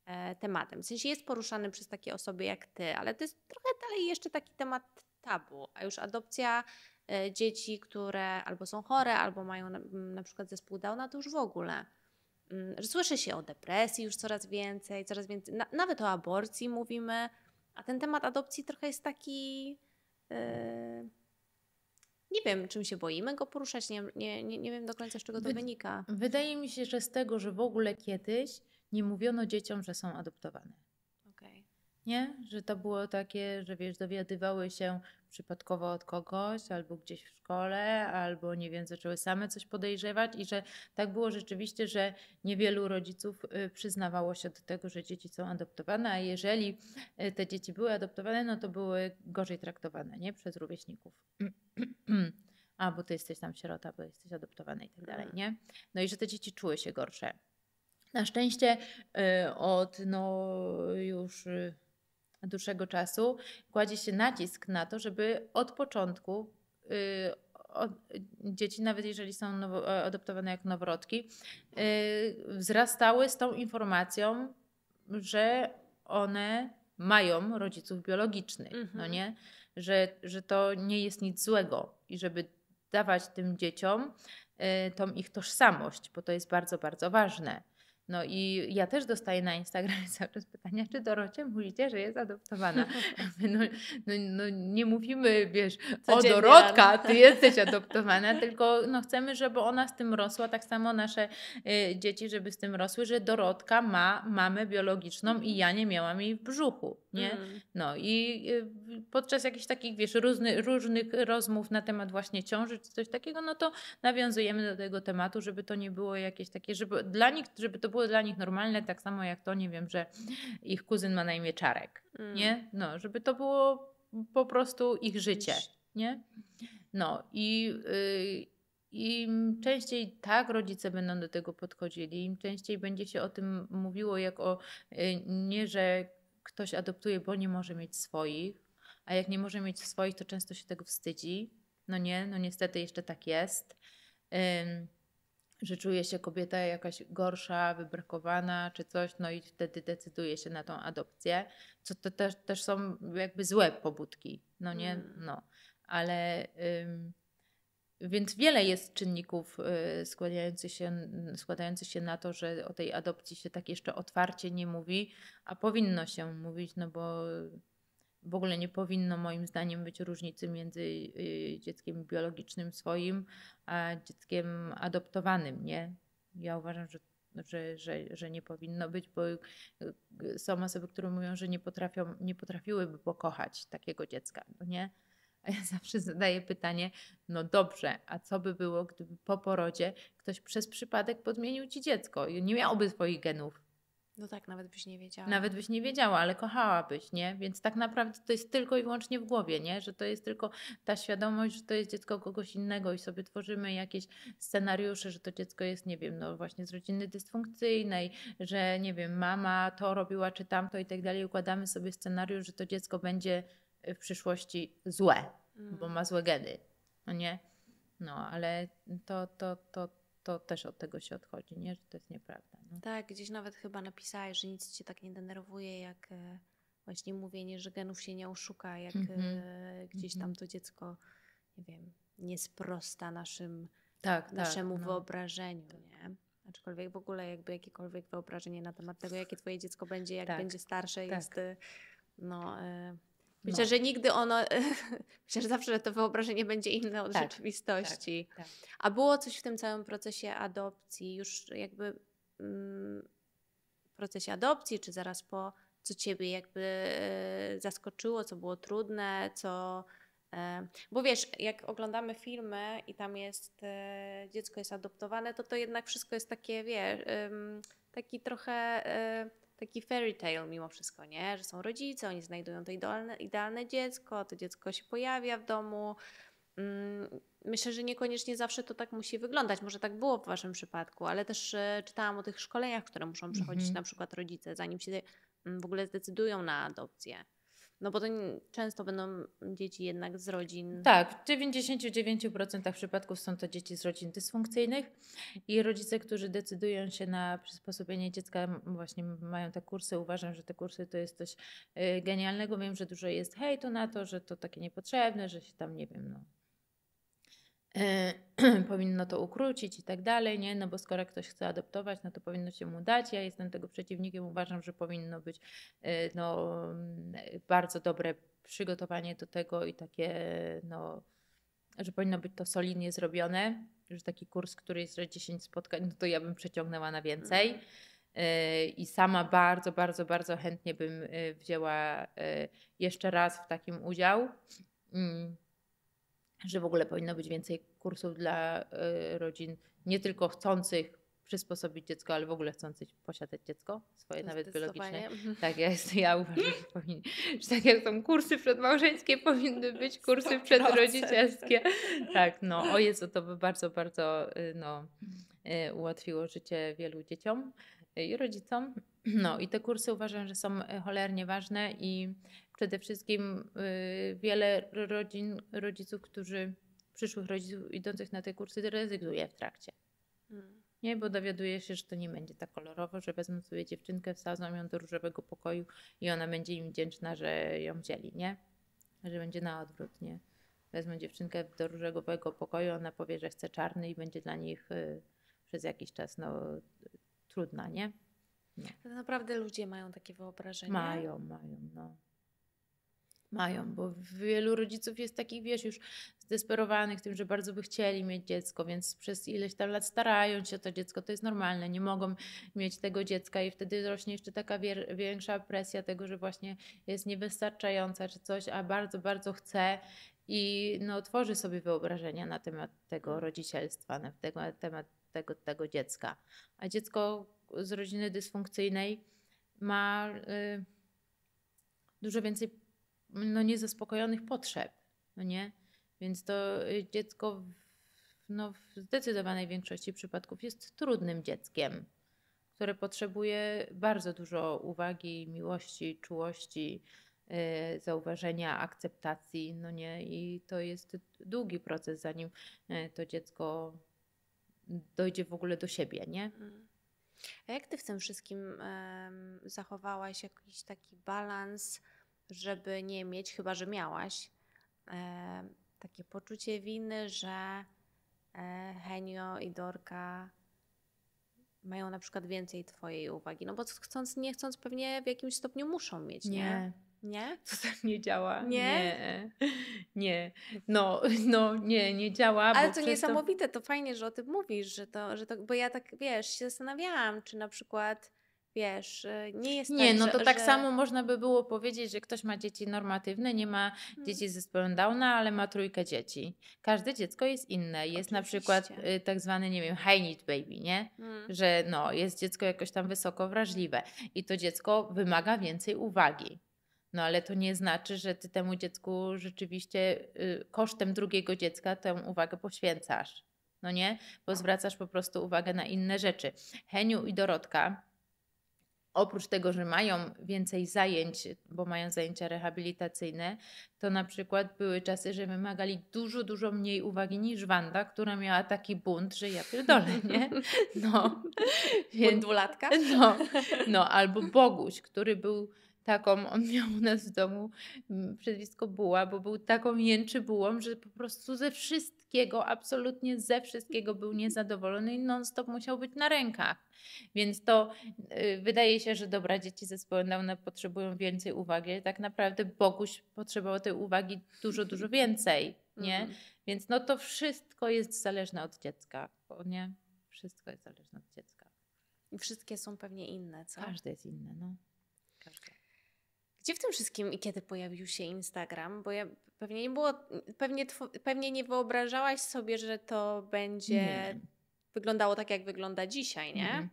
e, tematem. W sensie jest poruszany przez takie osoby jak ty, ale to jest trochę dalej jeszcze taki temat tabu, a już adopcja dzieci, które albo są chore, albo mają na, na przykład zespół Downa, to już w ogóle. Mm, Że słyszy się o depresji już coraz więcej, coraz więcej, na, nawet o aborcji mówimy, a ten temat adopcji trochę jest taki. Yy, nie wiem, czym się boimy go poruszać, nie, nie, nie, nie wiem do końca, z czego to Wy- wynika. Wydaje mi się, że z tego, że w ogóle kiedyś nie mówiono dzieciom, że są adoptowane. Nie? Że to było takie, że wiesz, dowiadywały się przypadkowo od kogoś, albo gdzieś w szkole, albo nie wiem, zaczęły same coś podejrzewać i że tak było rzeczywiście, że niewielu rodziców y, przyznawało się do tego, że dzieci są adoptowane, a jeżeli y, te dzieci były adoptowane, no to były gorzej traktowane, nie? Przez rówieśników. [CLEARS THROAT] A, bo ty jesteś tam sierota, bo jesteś adoptowana i tak dalej, nie? No i że te dzieci czuły się gorsze. Na szczęście y, od no, już dłuższego czasu kładzie się nacisk na to, żeby od początku y, od, dzieci, nawet jeżeli są nowo, e, adoptowane jako noworodki, y, wzrastały z tą informacją, że one mają rodziców biologicznych, no Mhm. nie? Że, że to nie jest nic złego i żeby dawać tym dzieciom y, tą ich tożsamość, bo to jest bardzo, bardzo ważne. No i ja też dostaję na Instagramie [LAUGHS] cały czas pytania, czy Dorocie mówicie, że jest adoptowana. [LAUGHS] No, no, no nie mówimy, wiesz, Codziennie o Dorotka, ty jesteś adoptowana, tylko no chcemy, żeby ona z tym rosła, tak samo nasze y, dzieci, żeby z tym rosły, że Dorotka ma mamę biologiczną i ja nie miałam jej w brzuchu, nie? Mm. No i y, podczas jakichś takich, wiesz, różny, różnych rozmów na temat właśnie ciąży czy coś takiego, no to nawiązujemy do tego tematu, żeby to nie było jakieś takie, żeby dla nich, żeby to było dla nich normalne, tak samo jak to, nie wiem, że ich kuzyn ma na imię Czarek, mm. nie? No, żeby to było po prostu ich życie, nie? No i... Yy, im częściej tak rodzice będą do tego podchodzili, im częściej będzie się o tym mówiło, jak o y, nie, że ktoś adoptuje, bo nie może mieć swoich, a jak nie może mieć swoich, to często się tego wstydzi. No nie, no niestety jeszcze tak jest że czuje się kobieta jakaś gorsza, wybrakowana czy coś, no i wtedy decyduje się na tą adopcję, co to też, też są jakby złe pobudki, no nie, mm. no, ale ym, więc wiele jest czynników y, składających, się, składających się na to, że o tej adopcji się tak jeszcze otwarcie nie mówi, a powinno się mówić, no bo w ogóle nie powinno moim zdaniem być różnicy między y, dzieckiem biologicznym swoim, a dzieckiem adoptowanym, nie? Ja uważam, że, że, że, że nie powinno być, bo y, są osoby, które mówią, że nie, potrafią, nie potrafiłyby pokochać takiego dziecka, no nie? A ja zawsze zadaję pytanie, no dobrze, a co by było, gdyby po porodzie ktoś przez przypadek podmienił ci dziecko i nie miałby swoich genów? No tak, nawet byś nie wiedziała. Nawet byś nie wiedziała, ale kochałabyś, nie? Więc tak naprawdę to jest tylko i wyłącznie w głowie, nie? Że to jest tylko ta świadomość, że to jest dziecko kogoś innego i sobie tworzymy jakieś scenariusze, że to dziecko jest, nie wiem, no właśnie z rodziny dysfunkcyjnej, że nie wiem, mama to robiła czy tamto i tak dalej. Układamy sobie scenariusz, że to dziecko będzie w przyszłości złe, mm. bo ma złe geny, no nie? No, ale to, to, to, to też od tego się odchodzi, nie? Że to jest nieprawda. No. Tak, gdzieś nawet chyba napisałeś, że nic cię tak nie denerwuje, jak e, właśnie mówienie, że genów się nie oszuka, jak mm -hmm. gdzieś tam mhm. to dziecko, nie wiem, nie sprosta naszym, tak, tak naszemu tak, no. wyobrażeniu, nie? Aczkolwiek w ogóle jakby jakiekolwiek wyobrażenie na temat tego, jakie twoje dziecko będzie, jak tak, będzie starsze, tak. jest e, no... Myślę, no. że nigdy ono, [LAUGHS] myślę, że zawsze to wyobrażenie będzie inne od tak, rzeczywistości. Tak, tak. A było coś w tym całym procesie adopcji, już jakby mm, procesie adopcji, czy zaraz po, co ciebie jakby e, zaskoczyło, co było trudne, co. E, bo wiesz, jak oglądamy filmy i tam jest e, dziecko jest adoptowane, to to jednak wszystko jest takie, wiesz, taki trochę taki fairy tale mimo wszystko, nie? Że są rodzice, oni znajdują to idealne, idealne dziecko, to dziecko się pojawia w domu. Mm, myślę, że niekoniecznie zawsze to tak musi wyglądać. Może tak było w Waszym przypadku, ale też e, czytałam o tych szkoleniach, które muszą przechodzić -hmm. na przykład rodzice, zanim się mm, w ogóle zdecydują na adopcję. No bo to często będą dzieci jednak z rodzin. Tak, w 99% przypadków są to dzieci z rodzin dysfunkcyjnych i rodzice, którzy decydują się na przysposobienie dziecka, właśnie mają te kursy. Uważam, że te kursy to jest coś y, genialnego. Wiem, że dużo jest hejtu na to, że to takie niepotrzebne, że się tam, nie wiem, no, [CLEARS THROAT] powinno to ukrócić i tak dalej, nie? No bo skoro ktoś chce adoptować, no to powinno się mu dać. Ja jestem tego przeciwnikiem, uważam, że powinno być e, no, bardzo dobre przygotowanie do tego i takie, no, że powinno być to solidnie zrobione. Już taki kurs, który jest, że 10 spotkań, no to ja bym przeciągnęła na więcej. Mhm. E, I sama bardzo, bardzo, bardzo chętnie bym wzięła jeszcze raz w takim udział. Że w ogóle powinno być więcej kursów dla y, rodzin, nie tylko chcących przysposobić dziecko, ale w ogóle chcących posiadać dziecko, swoje nawet biologiczne. Tak, ja, jest, ja uważam, że, powinni, że tak jak są kursy przedmałżeńskie, powinny być kursy przedrodzicielskie. Tak, no o Jezu, to by bardzo, bardzo y, no, y, ułatwiło życie wielu dzieciom i rodzicom. No i te kursy uważam, że są cholernie ważne i przede wszystkim y, wiele rodzin, rodziców, którzy, przyszłych rodziców idących na te kursy rezygnuje w trakcie. Hmm. Nie, bo dowiaduje się, że to nie będzie tak kolorowo, że wezmą sobie dziewczynkę, wsadzą ją do różowego pokoju i ona będzie im wdzięczna, że ją wzięli, nie? Że będzie na odwrót, nie? wezmą dziewczynkę do różowego pokoju, ona powie, że chce czarny i będzie dla nich y, przez jakiś czas no, trudna, nie? No. To naprawdę ludzie mają takie wyobrażenie? Mają, mają, no. Mają, bo wielu rodziców jest takich, wiesz, już zdesperowanych tym, że bardzo by chcieli mieć dziecko, więc przez ileś tam lat starają się o to dziecko, to jest normalne, nie mogą mieć tego dziecka i wtedy rośnie jeszcze taka większa presja tego, że właśnie jest niewystarczająca czy coś, a bardzo, bardzo chce i no, tworzy sobie wyobrażenia na temat tego rodzicielstwa, na temat tego, tego dziecka. A dziecko z rodziny dysfunkcyjnej ma y, dużo więcej no, niezaspokojonych potrzeb, no nie? Więc to y, dziecko w, no, w zdecydowanej większości przypadków jest trudnym dzieckiem, które potrzebuje bardzo dużo uwagi, miłości, czułości, yy, zauważenia, akceptacji, no nie? I to jest długi proces, zanim y, to dziecko dojdzie w ogóle do siebie, nie? Mhm. A jak ty w tym wszystkim zachowałaś jakiś taki balans, żeby nie mieć, chyba że miałaś, um, takie poczucie winy, że e, Henio i Dorka mają na przykład więcej Twojej uwagi? No bo chcąc, nie chcąc, pewnie w jakimś stopniu muszą mieć, nie? nie? Nie? To tak nie działa. Nie? Nie. nie. No, no, nie, nie działa. Ale to niesamowite, to... to fajnie, że o tym mówisz, że to, że to, bo ja tak, wiesz, się zastanawiałam, czy na przykład wiesz, y, nie jest Nie, tak, no że, to tak że... samo można by było powiedzieć, że ktoś ma dzieci normatywne, nie ma hmm. dzieci z zespołem Downa, ale ma trójkę dzieci. Każde dziecko jest inne. Jest Oczywiście. na przykład y, tak zwany, nie wiem, high need baby, nie? Hmm. Że no, jest dziecko jakoś tam wysoko wrażliwe i to dziecko wymaga więcej uwagi. No ale to nie znaczy, że ty temu dziecku rzeczywiście y, kosztem drugiego dziecka tę uwagę poświęcasz. No nie? Bo zwracasz po prostu uwagę na inne rzeczy. Heniu i Dorotka oprócz tego, że mają więcej zajęć, bo mają zajęcia rehabilitacyjne, to na przykład były czasy, że wymagali dużo, dużo mniej uwagi niż Wanda, która miała taki bunt, że ja pierdolę, nie? No. [LAUGHS] Więc, bunt dwulatka? No, no, albo Boguś, który był taką, on [LAUGHS] miał u nas w domu przedwisko buła, bo był taką jęczy bułą, że po prostu ze wszystkiego, absolutnie ze wszystkiego był niezadowolony i non-stop musiał być na rękach. Więc to yy, wydaje się, że dobra, dzieci zespołu Downa potrzebują więcej uwagi. Tak naprawdę Boguś potrzebował tej uwagi dużo, dużo więcej, nie? Mm. Więc no to wszystko jest zależne od dziecka, nie? Wszystko jest zależne od dziecka. I wszystkie są pewnie inne, co? Każde jest inne, no. Każde. Gdzie w tym wszystkim i kiedy pojawił się Instagram? Bo ja pewnie nie było, pewnie, pewnie nie wyobrażałaś sobie, że to będzie nie. wyglądało tak, jak wygląda dzisiaj, nie? Mhm.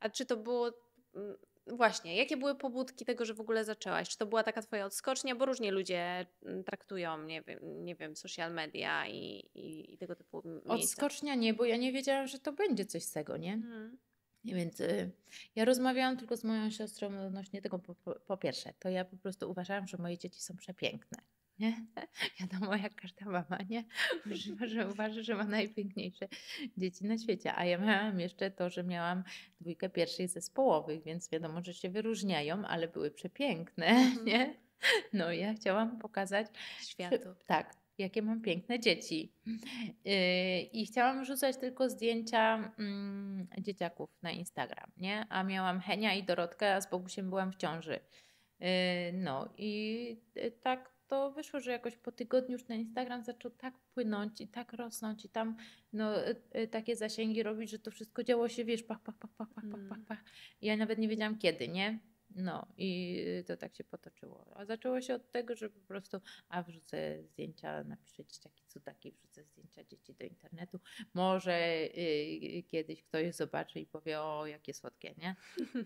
A czy to było. Mm, właśnie, jakie były pobudki tego, że w ogóle zaczęłaś? Czy to była taka twoja odskocznia? Bo różnie ludzie mm, traktują, nie wiem, nie wiem social media i, i, i tego typu miejsca. Odskocznia nie, bo ja nie wiedziałam, że to będzie coś z tego, nie? Mhm. Więc y, ja rozmawiałam tylko z moją siostrą odnośnie tego, po, po, po, pierwsze, to ja po prostu uważałam, że moje dzieci są przepiękne. Nie? [LAUGHS] Wiadomo, jak każda mama, nie? Używa, że uważa, że ma najpiękniejsze dzieci na świecie. A ja miałam jeszcze to, że miałam dwójkę pierwszych zespołowych, więc wiadomo, że się wyróżniają, ale były przepiękne, [LAUGHS] nie? No ja chciałam pokazać światu. Tak, jakie mam piękne dzieci. Yy, I chciałam rzucać tylko zdjęcia mm, dzieciaków na Instagram, nie? A miałam Henia i Dorotkę, a z Bogusiem byłam w ciąży. Yy, no i y, tak to wyszło, że jakoś po tygodniu już ten Instagram zaczął tak płynąć i tak rosnąć i tam no, y, y, takie zasięgi robić, że to wszystko działo się, wiesz, pach, pach, pach, pach, pach, pach, pach, pach. Ja nawet nie wiedziałam kiedy, nie? No i to tak się potoczyło. A zaczęło się od tego, że po prostu, a wrzucę zdjęcia, napiszę dzieciaki cudaki, wrzucę zdjęcia dzieci do internetu. Może y, kiedyś ktoś zobaczy i powie, o jakie słodkie, nie?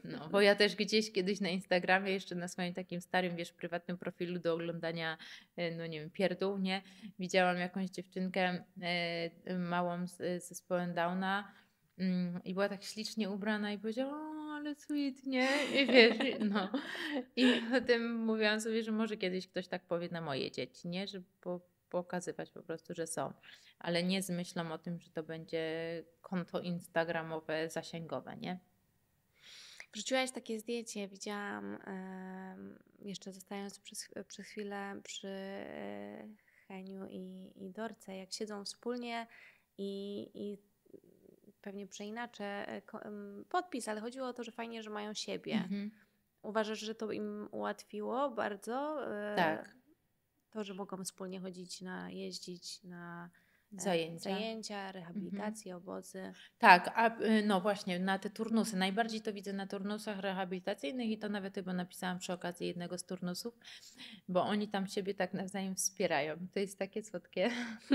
No, bo ja też gdzieś kiedyś na Instagramie, jeszcze na swoim takim starym, wiesz, prywatnym profilu do oglądania, y, no nie wiem, pierdół, nie? Widziałam jakąś dziewczynkę y, małą z zespołem Downa mm, i była tak ślicznie ubrana i powiedziała, ale sweet, nie? I wiesz, no. I potem mówiłam sobie, że może kiedyś ktoś tak powie na moje dzieci, nie? Żeby po, pokazywać po prostu, że są. Ale nie z myślą o tym, że to będzie konto instagramowe, zasięgowe, nie? Wrzuciłaś takie zdjęcie, widziałam jeszcze zostając przez, przez chwilę przy Heniu i, i Dorce, jak siedzą wspólnie i, i pewnie przeinaczę e, podpis, ale chodziło o to, że fajnie, że mają siebie. Mhm. Uważasz, że to im ułatwiło bardzo? e, Tak. To, że mogą wspólnie chodzić na, jeździć na Zajęcia. zajęcia rehabilitacje, obozy. Tak, a y, no właśnie, na te turnusy. Najbardziej to widzę na turnusach rehabilitacyjnych i to nawet chyba napisałam przy okazji jednego z turnusów, bo oni tam siebie tak nawzajem wspierają. To jest takie słodkie,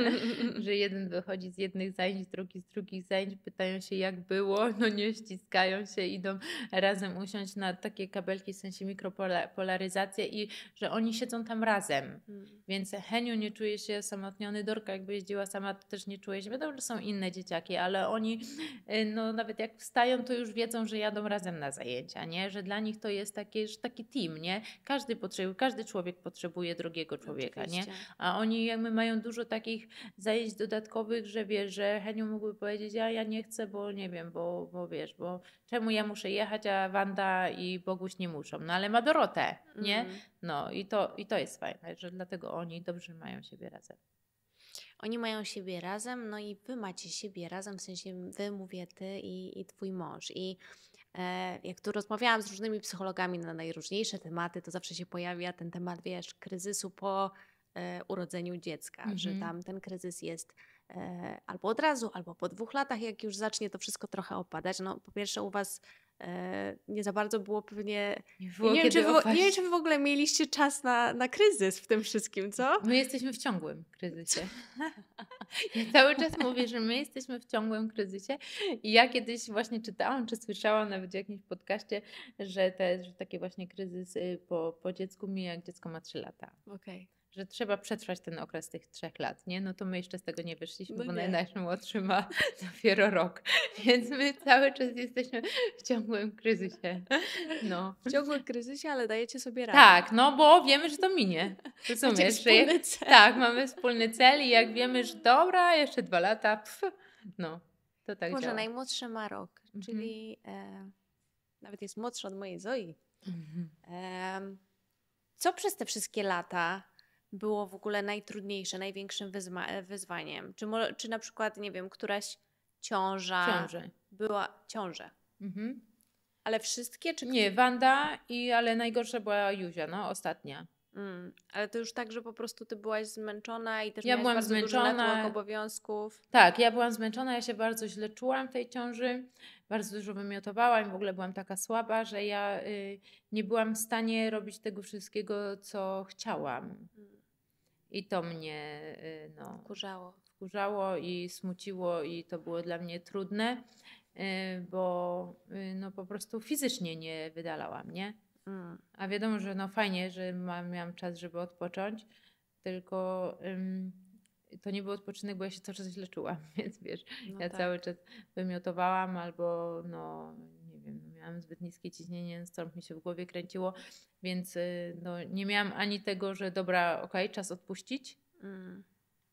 [LAUGHS] że jeden wychodzi z jednych zajęć, drugi z drugich zajęć, pytają się jak było, [LAUGHS] no nie ściskają się, idą razem usiąść na takie kabelki, w sensie mikropolaryzację i że oni siedzą tam razem. Mm. Więc Heniu nie czuje się samotniony, Dorka jakby jeździła sama, to też nie czuje się. Wiadomo, że są inne dzieciaki, ale oni y, no nawet jak wstają, to już wiedzą, że jadą razem na zajęcia, nie? Że dla nich to jest takie, że taki team, nie? Każdy potrzebuje, każdy człowiek potrzebuje drugiego człowieka, nie? A oni jakby mają dużo takich zajęć dodatkowych, że wiesz, że Heniu mógłby powiedzieć, ja, ja nie chcę, bo nie wiem, bo, bo wiesz, bo czemu ja muszę jechać, a Wanda i Boguś nie muszą. No ale ma Dorotę, nie? Mm. No i to, i to jest fajne, że dlatego oni dobrze mają siebie razem. Oni mają siebie razem, no i wy macie siebie razem, w sensie wy, mówię ty i, i twój mąż. I e, jak tu rozmawiałam z różnymi psychologami na najróżniejsze tematy, to zawsze się pojawia ten temat, wiesz, kryzysu po e, urodzeniu dziecka, że Mhm. tam ten kryzys jest e, albo od razu, albo po dwóch latach, jak już zacznie to wszystko trochę opadać. No po pierwsze u was nie za bardzo było pewnie... Nie było nie, wiem, czy wy, nie wiem, czy wy w ogóle mieliście czas na, na kryzys w tym wszystkim, co? My jesteśmy w ciągłym kryzysie. [LAUGHS] Ja cały czas mówię, że my jesteśmy w ciągłym kryzysie i ja kiedyś właśnie czytałam, czy słyszałam nawet w jakimś podcaście, że, te, że taki właśnie kryzys po, po dziecku mija, jak dziecko ma 3 lata. Okej. Że trzeba przetrwać ten okres tych trzech lat, nie? No to my jeszcze z tego nie wyszliśmy, No bo nie. nasz młodszy ma dopiero rok. [LAUGHS] Więc my cały czas jesteśmy w ciągłym kryzysie. No. W ciągłym kryzysie, ale dajecie sobie radę. Tak, no bo wiemy, że to minie. Rozumiesz, wspólny cel. tak, mamy wspólny cel i jak wiemy, że dobra, jeszcze dwa lata, pf, no, to tak Może działa. najmłodszy ma rok, Mhm. czyli e, nawet jest młodszy od mojej Zoi. Mhm. Em, co przez te wszystkie lata było w ogóle najtrudniejsze, największym e, wyzwaniem? Czy, mo- czy na przykład, nie wiem, któraś ciąża Ciąże. była ciąże, Mhm. ale wszystkie, czy Nie, Wanda, i, ale najgorsza była Juzia, no, ostatnia. Mm, ale to już tak, że po prostu ty byłaś zmęczona i też Ja miałaś byłam bardzo zmęczona. natłok obowiązków. Tak, ja byłam zmęczona, ja się bardzo źle czułam w tej ciąży, bardzo dużo wymiotowałam i w ogóle byłam taka słaba, że ja y, nie byłam w stanie robić tego wszystkiego, co chciałam. Mm, I to mnie, y, no, Kurzało. wkurzało i smuciło i to było dla mnie trudne, y, bo y, no po prostu fizycznie nie wydalałam, nie? Mm, A wiadomo, że no fajnie, że ma, miałam czas, żeby odpocząć, tylko ym, to nie był odpoczynek, bo ja się cały czas źle czułam, [LAUGHS] więc wiesz, no ja tak. cały czas wymiotowałam albo no miałam zbyt niskie ciśnienie, stąd mi się w głowie kręciło, więc y, no, nie miałam ani tego, że dobra, okej, czas odpuścić, Mm.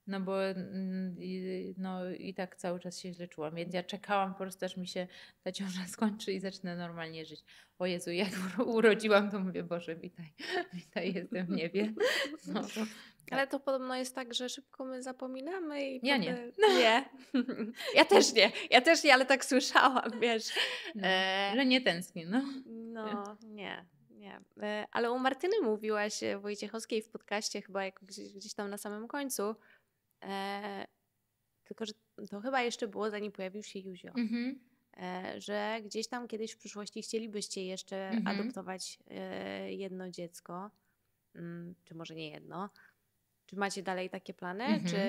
no bo mm, i, no, i tak cały czas się źle czułam, więc ja czekałam po prostu, aż mi się ta ciąża [LAUGHS] skończy i zacznę normalnie żyć. O Jezu, jak uro- [LAUGHS] urodziłam, to mówię, Boże, witaj, witaj, jestem w niebie. [LAUGHS] No, Ale to podobno jest tak, że szybko my zapominamy i Ja nie. potem- Nie. [LAUGHS] [LAUGHS] ja też nie. Ja też nie, ale tak słyszałam, [LAUGHS] wiesz. no, E, że nie tęsknię, no. No, nie, nie. E, Ale u Martyny mówiłaś e, Wojciechowskiej w podcaście, chyba jako gdzieś, gdzieś tam na samym końcu. E, tylko, że to chyba jeszcze było, zanim pojawił się Józio. Mhm. E, że gdzieś tam kiedyś w przyszłości chcielibyście jeszcze Mhm. adoptować e, jedno dziecko, mm, czy może nie jedno. Czy macie dalej takie plany, Mhm. czy,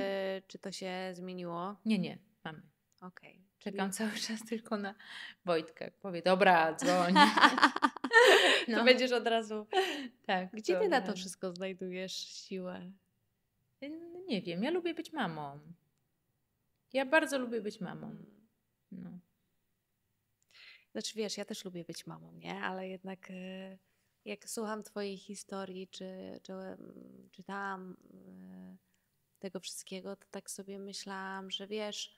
czy to się zmieniło? Nie, nie, mamy. Okej. Czekam cały czas [LAUGHS] tylko na Wojtka. Powie, dobra, dzwoń. [LAUGHS] [LAUGHS] to No. będziesz od razu. tak, Gdzie ty na to wszystko znajdujesz siłę? Nie wiem, ja lubię być mamą. Ja bardzo lubię być mamą. No. Znaczy wiesz, ja też lubię być mamą, nie? Ale jednak e, jak słucham twojej historii, czy, czy czytałam e, tego wszystkiego, to tak sobie myślałam, że wiesz,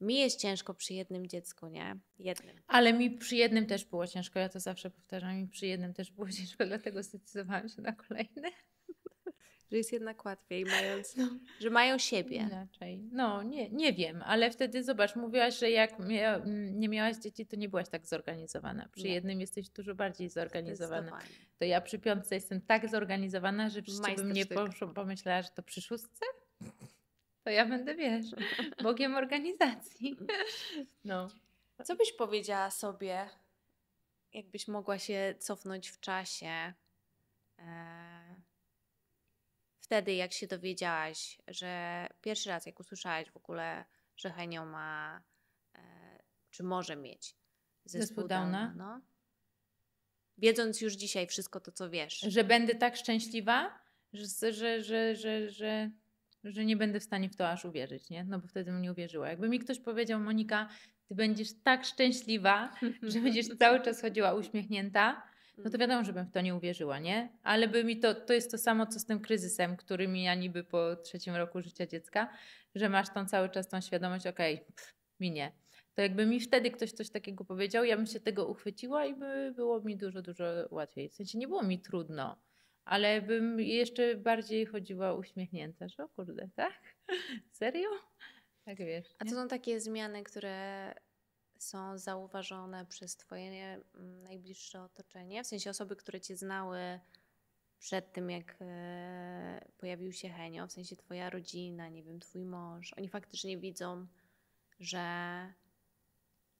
mi jest ciężko przy jednym dziecku, nie? Jednym. Ale mi przy jednym też było ciężko, ja to zawsze powtarzam, mi przy jednym też było [LAUGHS] ciężko, dlatego zdecydowałam się na kolejne. Że jest jednak łatwiej, mając, no. że mają siebie. Inaczej. No, nie, nie wiem, ale wtedy zobacz, mówiłaś, że jak mia nie miałaś dzieci, to nie byłaś tak zorganizowana. Przy nie. jednym jesteś dużo bardziej zorganizowana. To ja przy piątce jestem tak zorganizowana, że przecież bym nie pomyślała, że to przy szóstce? To ja będę, wiesz, Bogiem organizacji. [LAUGHS] No. Co byś powiedziała sobie, jakbyś mogła się cofnąć w czasie? E, wtedy, jak się dowiedziałaś, że pierwszy raz, jak usłyszałaś w ogóle, że Henio ma, e, czy może mieć zespół, zespół Downa, no? wiedząc już dzisiaj wszystko to, co wiesz. Że będę tak szczęśliwa, że, że, że, że, że, że nie będę w stanie w to aż uwierzyć, nie? No bo wtedy bym nie uwierzyła. Jakby mi ktoś powiedział, Monika, ty będziesz tak szczęśliwa, że będziesz cały czas chodziła uśmiechnięta, no to wiadomo, że bym w to nie uwierzyła, nie? Ale by mi to, to jest to samo, co z tym kryzysem, który mija niby po trzecim roku życia dziecka, że masz tą cały czas tą świadomość, okej, okay, minie. To jakby mi wtedy ktoś coś takiego powiedział, ja bym się tego uchwyciła i by było mi dużo, dużo łatwiej. W sensie nie było mi trudno, ale bym jeszcze bardziej chodziła uśmiechnięta, że o kurde, tak? [LAUGHS] Serio? Tak wiesz. A co są takie zmiany, które są zauważone przez Twoje mm, najbliższe otoczenie? W sensie osoby, które Cię znały przed tym, jak e, pojawił się Henio, w sensie Twoja rodzina, nie wiem, Twój mąż. Oni faktycznie widzą, że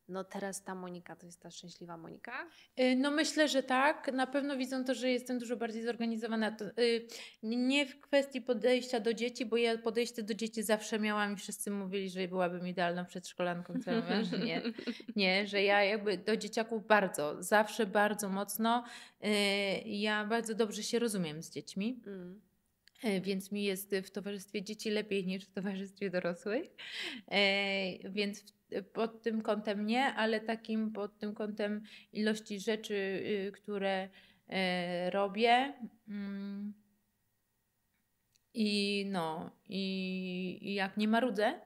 no teraz ta Monika to jest ta szczęśliwa Monika? Y, no myślę, że tak. Na pewno widzą to, że jestem dużo bardziej zorganizowana. Y, nie w kwestii podejścia do dzieci, bo ja podejście do dzieci zawsze miałam i wszyscy mówili, że byłabym idealną przedszkolanką. Co ja że nie, nie, że ja jakby do dzieciaków bardzo, zawsze bardzo mocno. Y, ja bardzo dobrze się rozumiem z dziećmi. Mm więc mi jest w towarzystwie dzieci lepiej niż w towarzystwie dorosłych. Więc pod tym kątem nie, ale takim pod tym kątem ilości rzeczy, y, które e, robię. Mm. I no, i, i jak nie marudzę,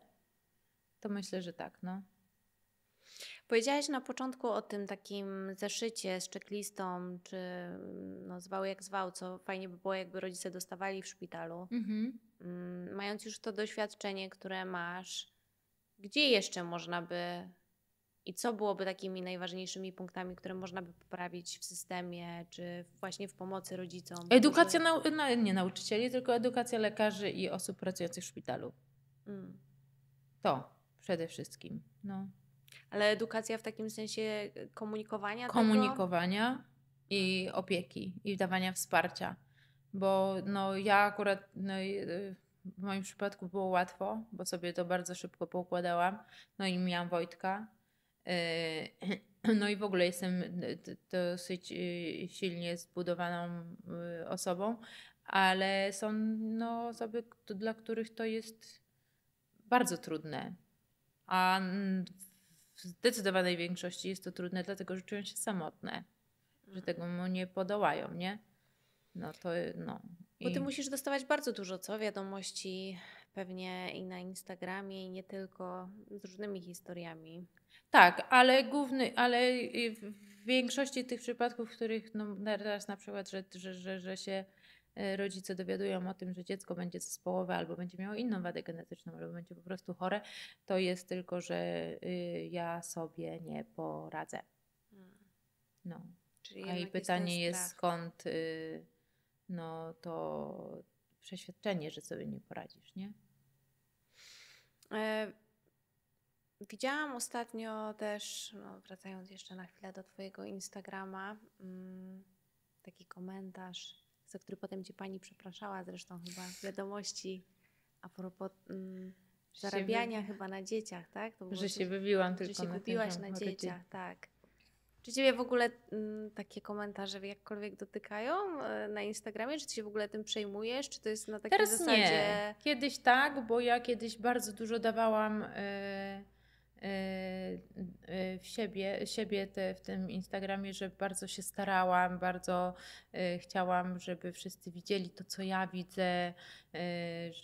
to myślę, że tak, no. Powiedziałaś na początku o tym takim zeszycie z checklistą, czy no, zwał jak zwał, co fajnie by było, jakby rodzice dostawali w szpitalu. Mhm. Mm, mając już to doświadczenie, które masz, gdzie jeszcze można by i co byłoby takimi najważniejszymi punktami, które można by poprawić w systemie, czy właśnie w pomocy rodzicom? Edukacja, którzy... na, nie nauczycieli, tylko edukacja lekarzy i osób pracujących w szpitalu. Mm. To przede wszystkim. No. Ale edukacja w takim sensie komunikowania? Komunikowania tego? i opieki, i dawania wsparcia. Bo no, ja akurat no, w moim przypadku było łatwo, bo sobie to bardzo szybko poukładałam. No i miałam Wojtka. Yy, [CLEARS THROAT] no i w ogóle jestem dosyć yy, silnie zbudowaną yy, osobą, ale są no, osoby, dla których to jest bardzo trudne. A w zdecydowanej większości jest to trudne, dlatego że czują się samotne, że tego mu nie podołają, nie? No to no. Bo ty musisz dostawać bardzo dużo, co? Wiadomości pewnie i na Instagramie, i nie tylko, z różnymi historiami. Tak, ale główny, ale w większości tych przypadków, w których no teraz na przykład, że, że, że, że się e, rodzice dowiadują o tym, że dziecko będzie zespołowe albo będzie miało inną wadę genetyczną, albo będzie po prostu chore, to jest tylko, że y, ja sobie nie poradzę. Hmm. No. Czyli A i pytanie jest, jest skąd y, no to przeświadczenie, że sobie nie poradzisz, nie? E, widziałam ostatnio też, no, wracając jeszcze na chwilę do Twojego Instagrama, mm, taki komentarz, za który potem Cię Pani przepraszała, zresztą chyba w wiadomości a propos mm, zarabiania chyba na dzieciach, tak? że się wybiłam tylko Że się kupiłaś na dzieciach, tak. Czy Ciebie w ogóle mm, takie komentarze jakkolwiek dotykają e, na Instagramie? Czy Ty się w ogóle tym przejmujesz? Czy to jest na takiej Teraz zasadzie... nie. Kiedyś tak, bo ja kiedyś bardzo dużo dawałam e, e, w siebie, siebie te, w tym Instagramie, że bardzo się starałam, bardzo chciałam, żeby wszyscy widzieli to, co ja widzę,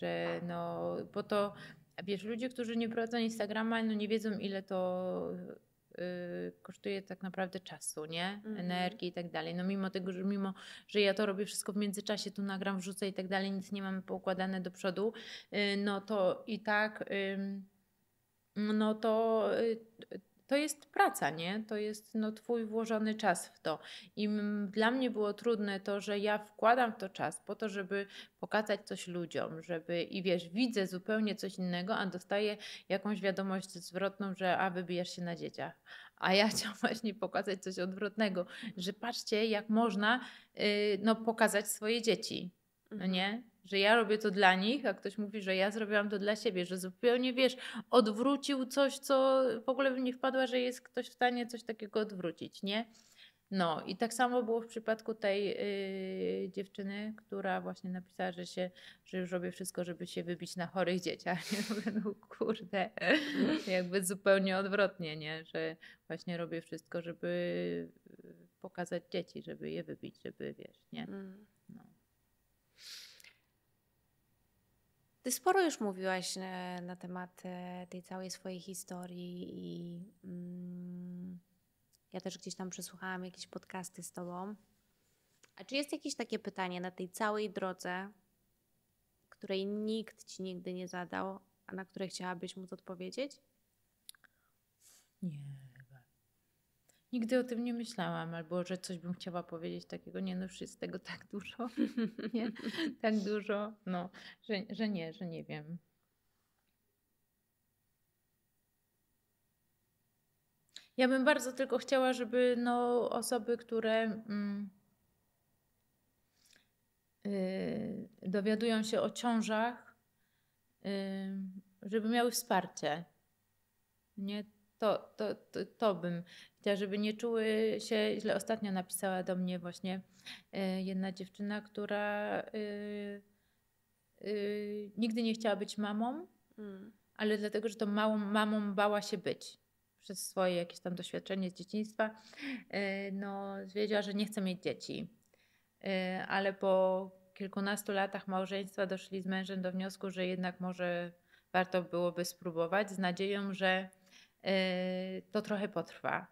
że no, bo to wiesz, ludzie, którzy nie prowadzą Instagrama, no nie wiedzą, ile to kosztuje tak naprawdę czasu, nie? Mhm. Energii i tak dalej. No mimo tego, że mimo, że ja to robię wszystko w międzyczasie, tu nagram, wrzucę i tak dalej, nic nie mamy poukładane do przodu, y, no to i tak, no to y, to jest praca, nie? To jest no, twój włożony czas w to. I dla mnie było trudne to, że ja wkładam w to czas po to, żeby pokazać coś ludziom, żeby i wiesz, widzę zupełnie coś innego, a dostaję jakąś wiadomość zwrotną, że a wybijasz się na dzieciach. A ja [LAUGHS] chciałam właśnie pokazać coś odwrotnego, że patrzcie, jak można yy, no, pokazać swoje dzieci. No Mhm. nie? Że ja robię to dla nich, a ktoś mówi, że ja zrobiłam to dla siebie, że zupełnie wiesz, odwrócił coś, co w ogóle bym nie wpadła, że jest ktoś w stanie coś takiego odwrócić, nie? No i tak samo było w przypadku tej yy, dziewczyny, która właśnie napisała, że się, że już robię wszystko, żeby się wybić na chorych dzieciach. [LAUGHS] No kurde, jakby zupełnie odwrotnie, nie? Że właśnie robię wszystko, żeby yy, pokazać dzieci, żeby je wybić, żeby wiesz, nie? Mm. Ty sporo już mówiłaś e, na temat e, tej całej swojej historii i mm, ja też gdzieś tam przesłuchałam jakieś podcasty z tobą. A czy jest jakieś takie pytanie na tej całej drodze, której nikt ci nigdy nie zadał, a na które chciałabyś móc odpowiedzieć? Nie. Nigdy o tym nie myślałam, albo że coś bym chciała powiedzieć takiego. Nie, no już jest tego tak dużo. [LAUGHS] nie? Tak dużo, no, że, że nie, że nie wiem. Ja bym bardzo tylko chciała, żeby no, osoby, które mm, yy, dowiadują się o ciążach, yy, żeby miały wsparcie. Nie, to, to, to, to bym chciała, żeby nie czuły się źle. Ostatnio napisała do mnie właśnie y, jedna dziewczyna, która y, y, nigdy nie chciała być mamą, Mm. ale dlatego, że tą małą mamą bała się być przez swoje jakieś tam doświadczenie z dzieciństwa, no wiedziała, że nie chce mieć dzieci. Ale po kilkunastu latach małżeństwa doszli z mężem do wniosku, że jednak może warto byłoby spróbować z nadzieją, że to trochę potrwa.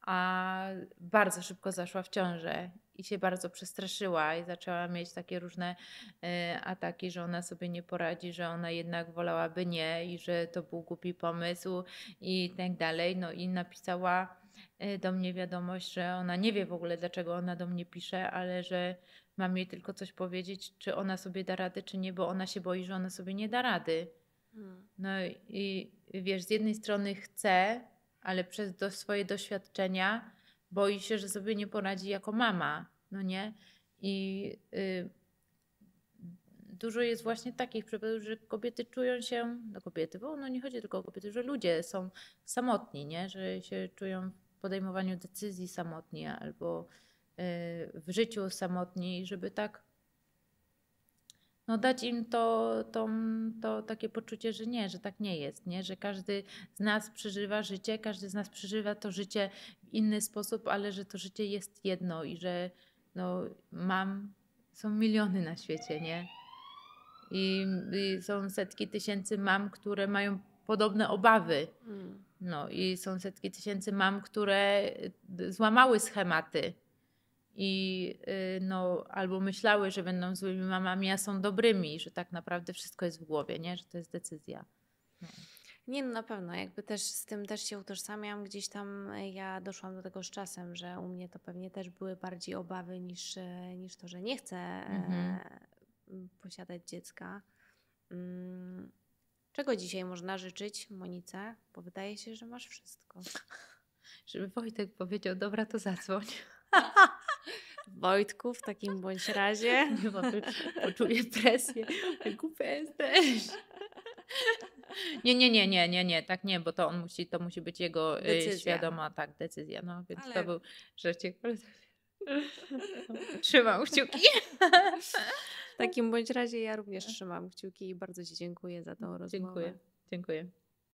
A bardzo szybko zaszła w ciążę i się bardzo przestraszyła i zaczęła mieć takie różne y, ataki, że ona sobie nie poradzi, że ona jednak wolałaby nie i że to był głupi pomysł i tak dalej. No i napisała y, do mnie wiadomość, że ona nie wie w ogóle, dlaczego ona do mnie pisze, ale że mam jej tylko coś powiedzieć, czy ona sobie da radę, czy nie, bo ona się boi, że ona sobie nie da rady. No i wiesz, z jednej strony chce, ale przez do, swoje doświadczenia boi się, że sobie nie poradzi jako mama, no nie? I y, dużo jest właśnie takich przypadków, że kobiety czują się, no kobiety, bo no nie chodzi tylko o kobiety, że ludzie są samotni, nie? Że się czują w podejmowaniu decyzji samotni albo y, w życiu samotni, żeby tak no dać im to, to, to takie poczucie, że nie, że tak nie jest, nie? że każdy z nas przeżywa życie, każdy z nas przeżywa to życie w inny sposób, ale że to życie jest jedno i że no, mam, są miliony na świecie, nie? I, I są setki tysięcy mam, które mają podobne obawy. Mm. No i są setki tysięcy mam, które złamały schematy i y, no, albo myślały, że będą złymi mamami, a są dobrymi, że tak naprawdę wszystko jest w głowie, nie? że to jest decyzja. No. Nie, no na pewno, jakby też z tym też się utożsamiam. Gdzieś tam e, ja doszłam do tego z czasem, że u mnie to pewnie też były bardziej obawy niż, e, niż to, że nie chcę e, Mhm. posiadać dziecka. Mm, Czego dzisiaj można życzyć, Monice? Bo wydaje się, że masz wszystko. [LAUGHS] Żeby Wojtek powiedział, dobra, to zadzwoń. [LAUGHS] Wojtku, w takim bądź razie. [LAUGHS] Nie ma, poczuję presję. Głupia jesteś. Nie, nie, nie, nie, nie, nie, tak nie, bo to on musi, to musi być jego y, Decyzja. świadoma, tak, decyzja, no, więc Ale- to był żarcik. Trzymam kciuki. W takim bądź razie ja również trzymam kciuki i bardzo Ci dziękuję za tą rozmowę. Dziękuję, dziękuję.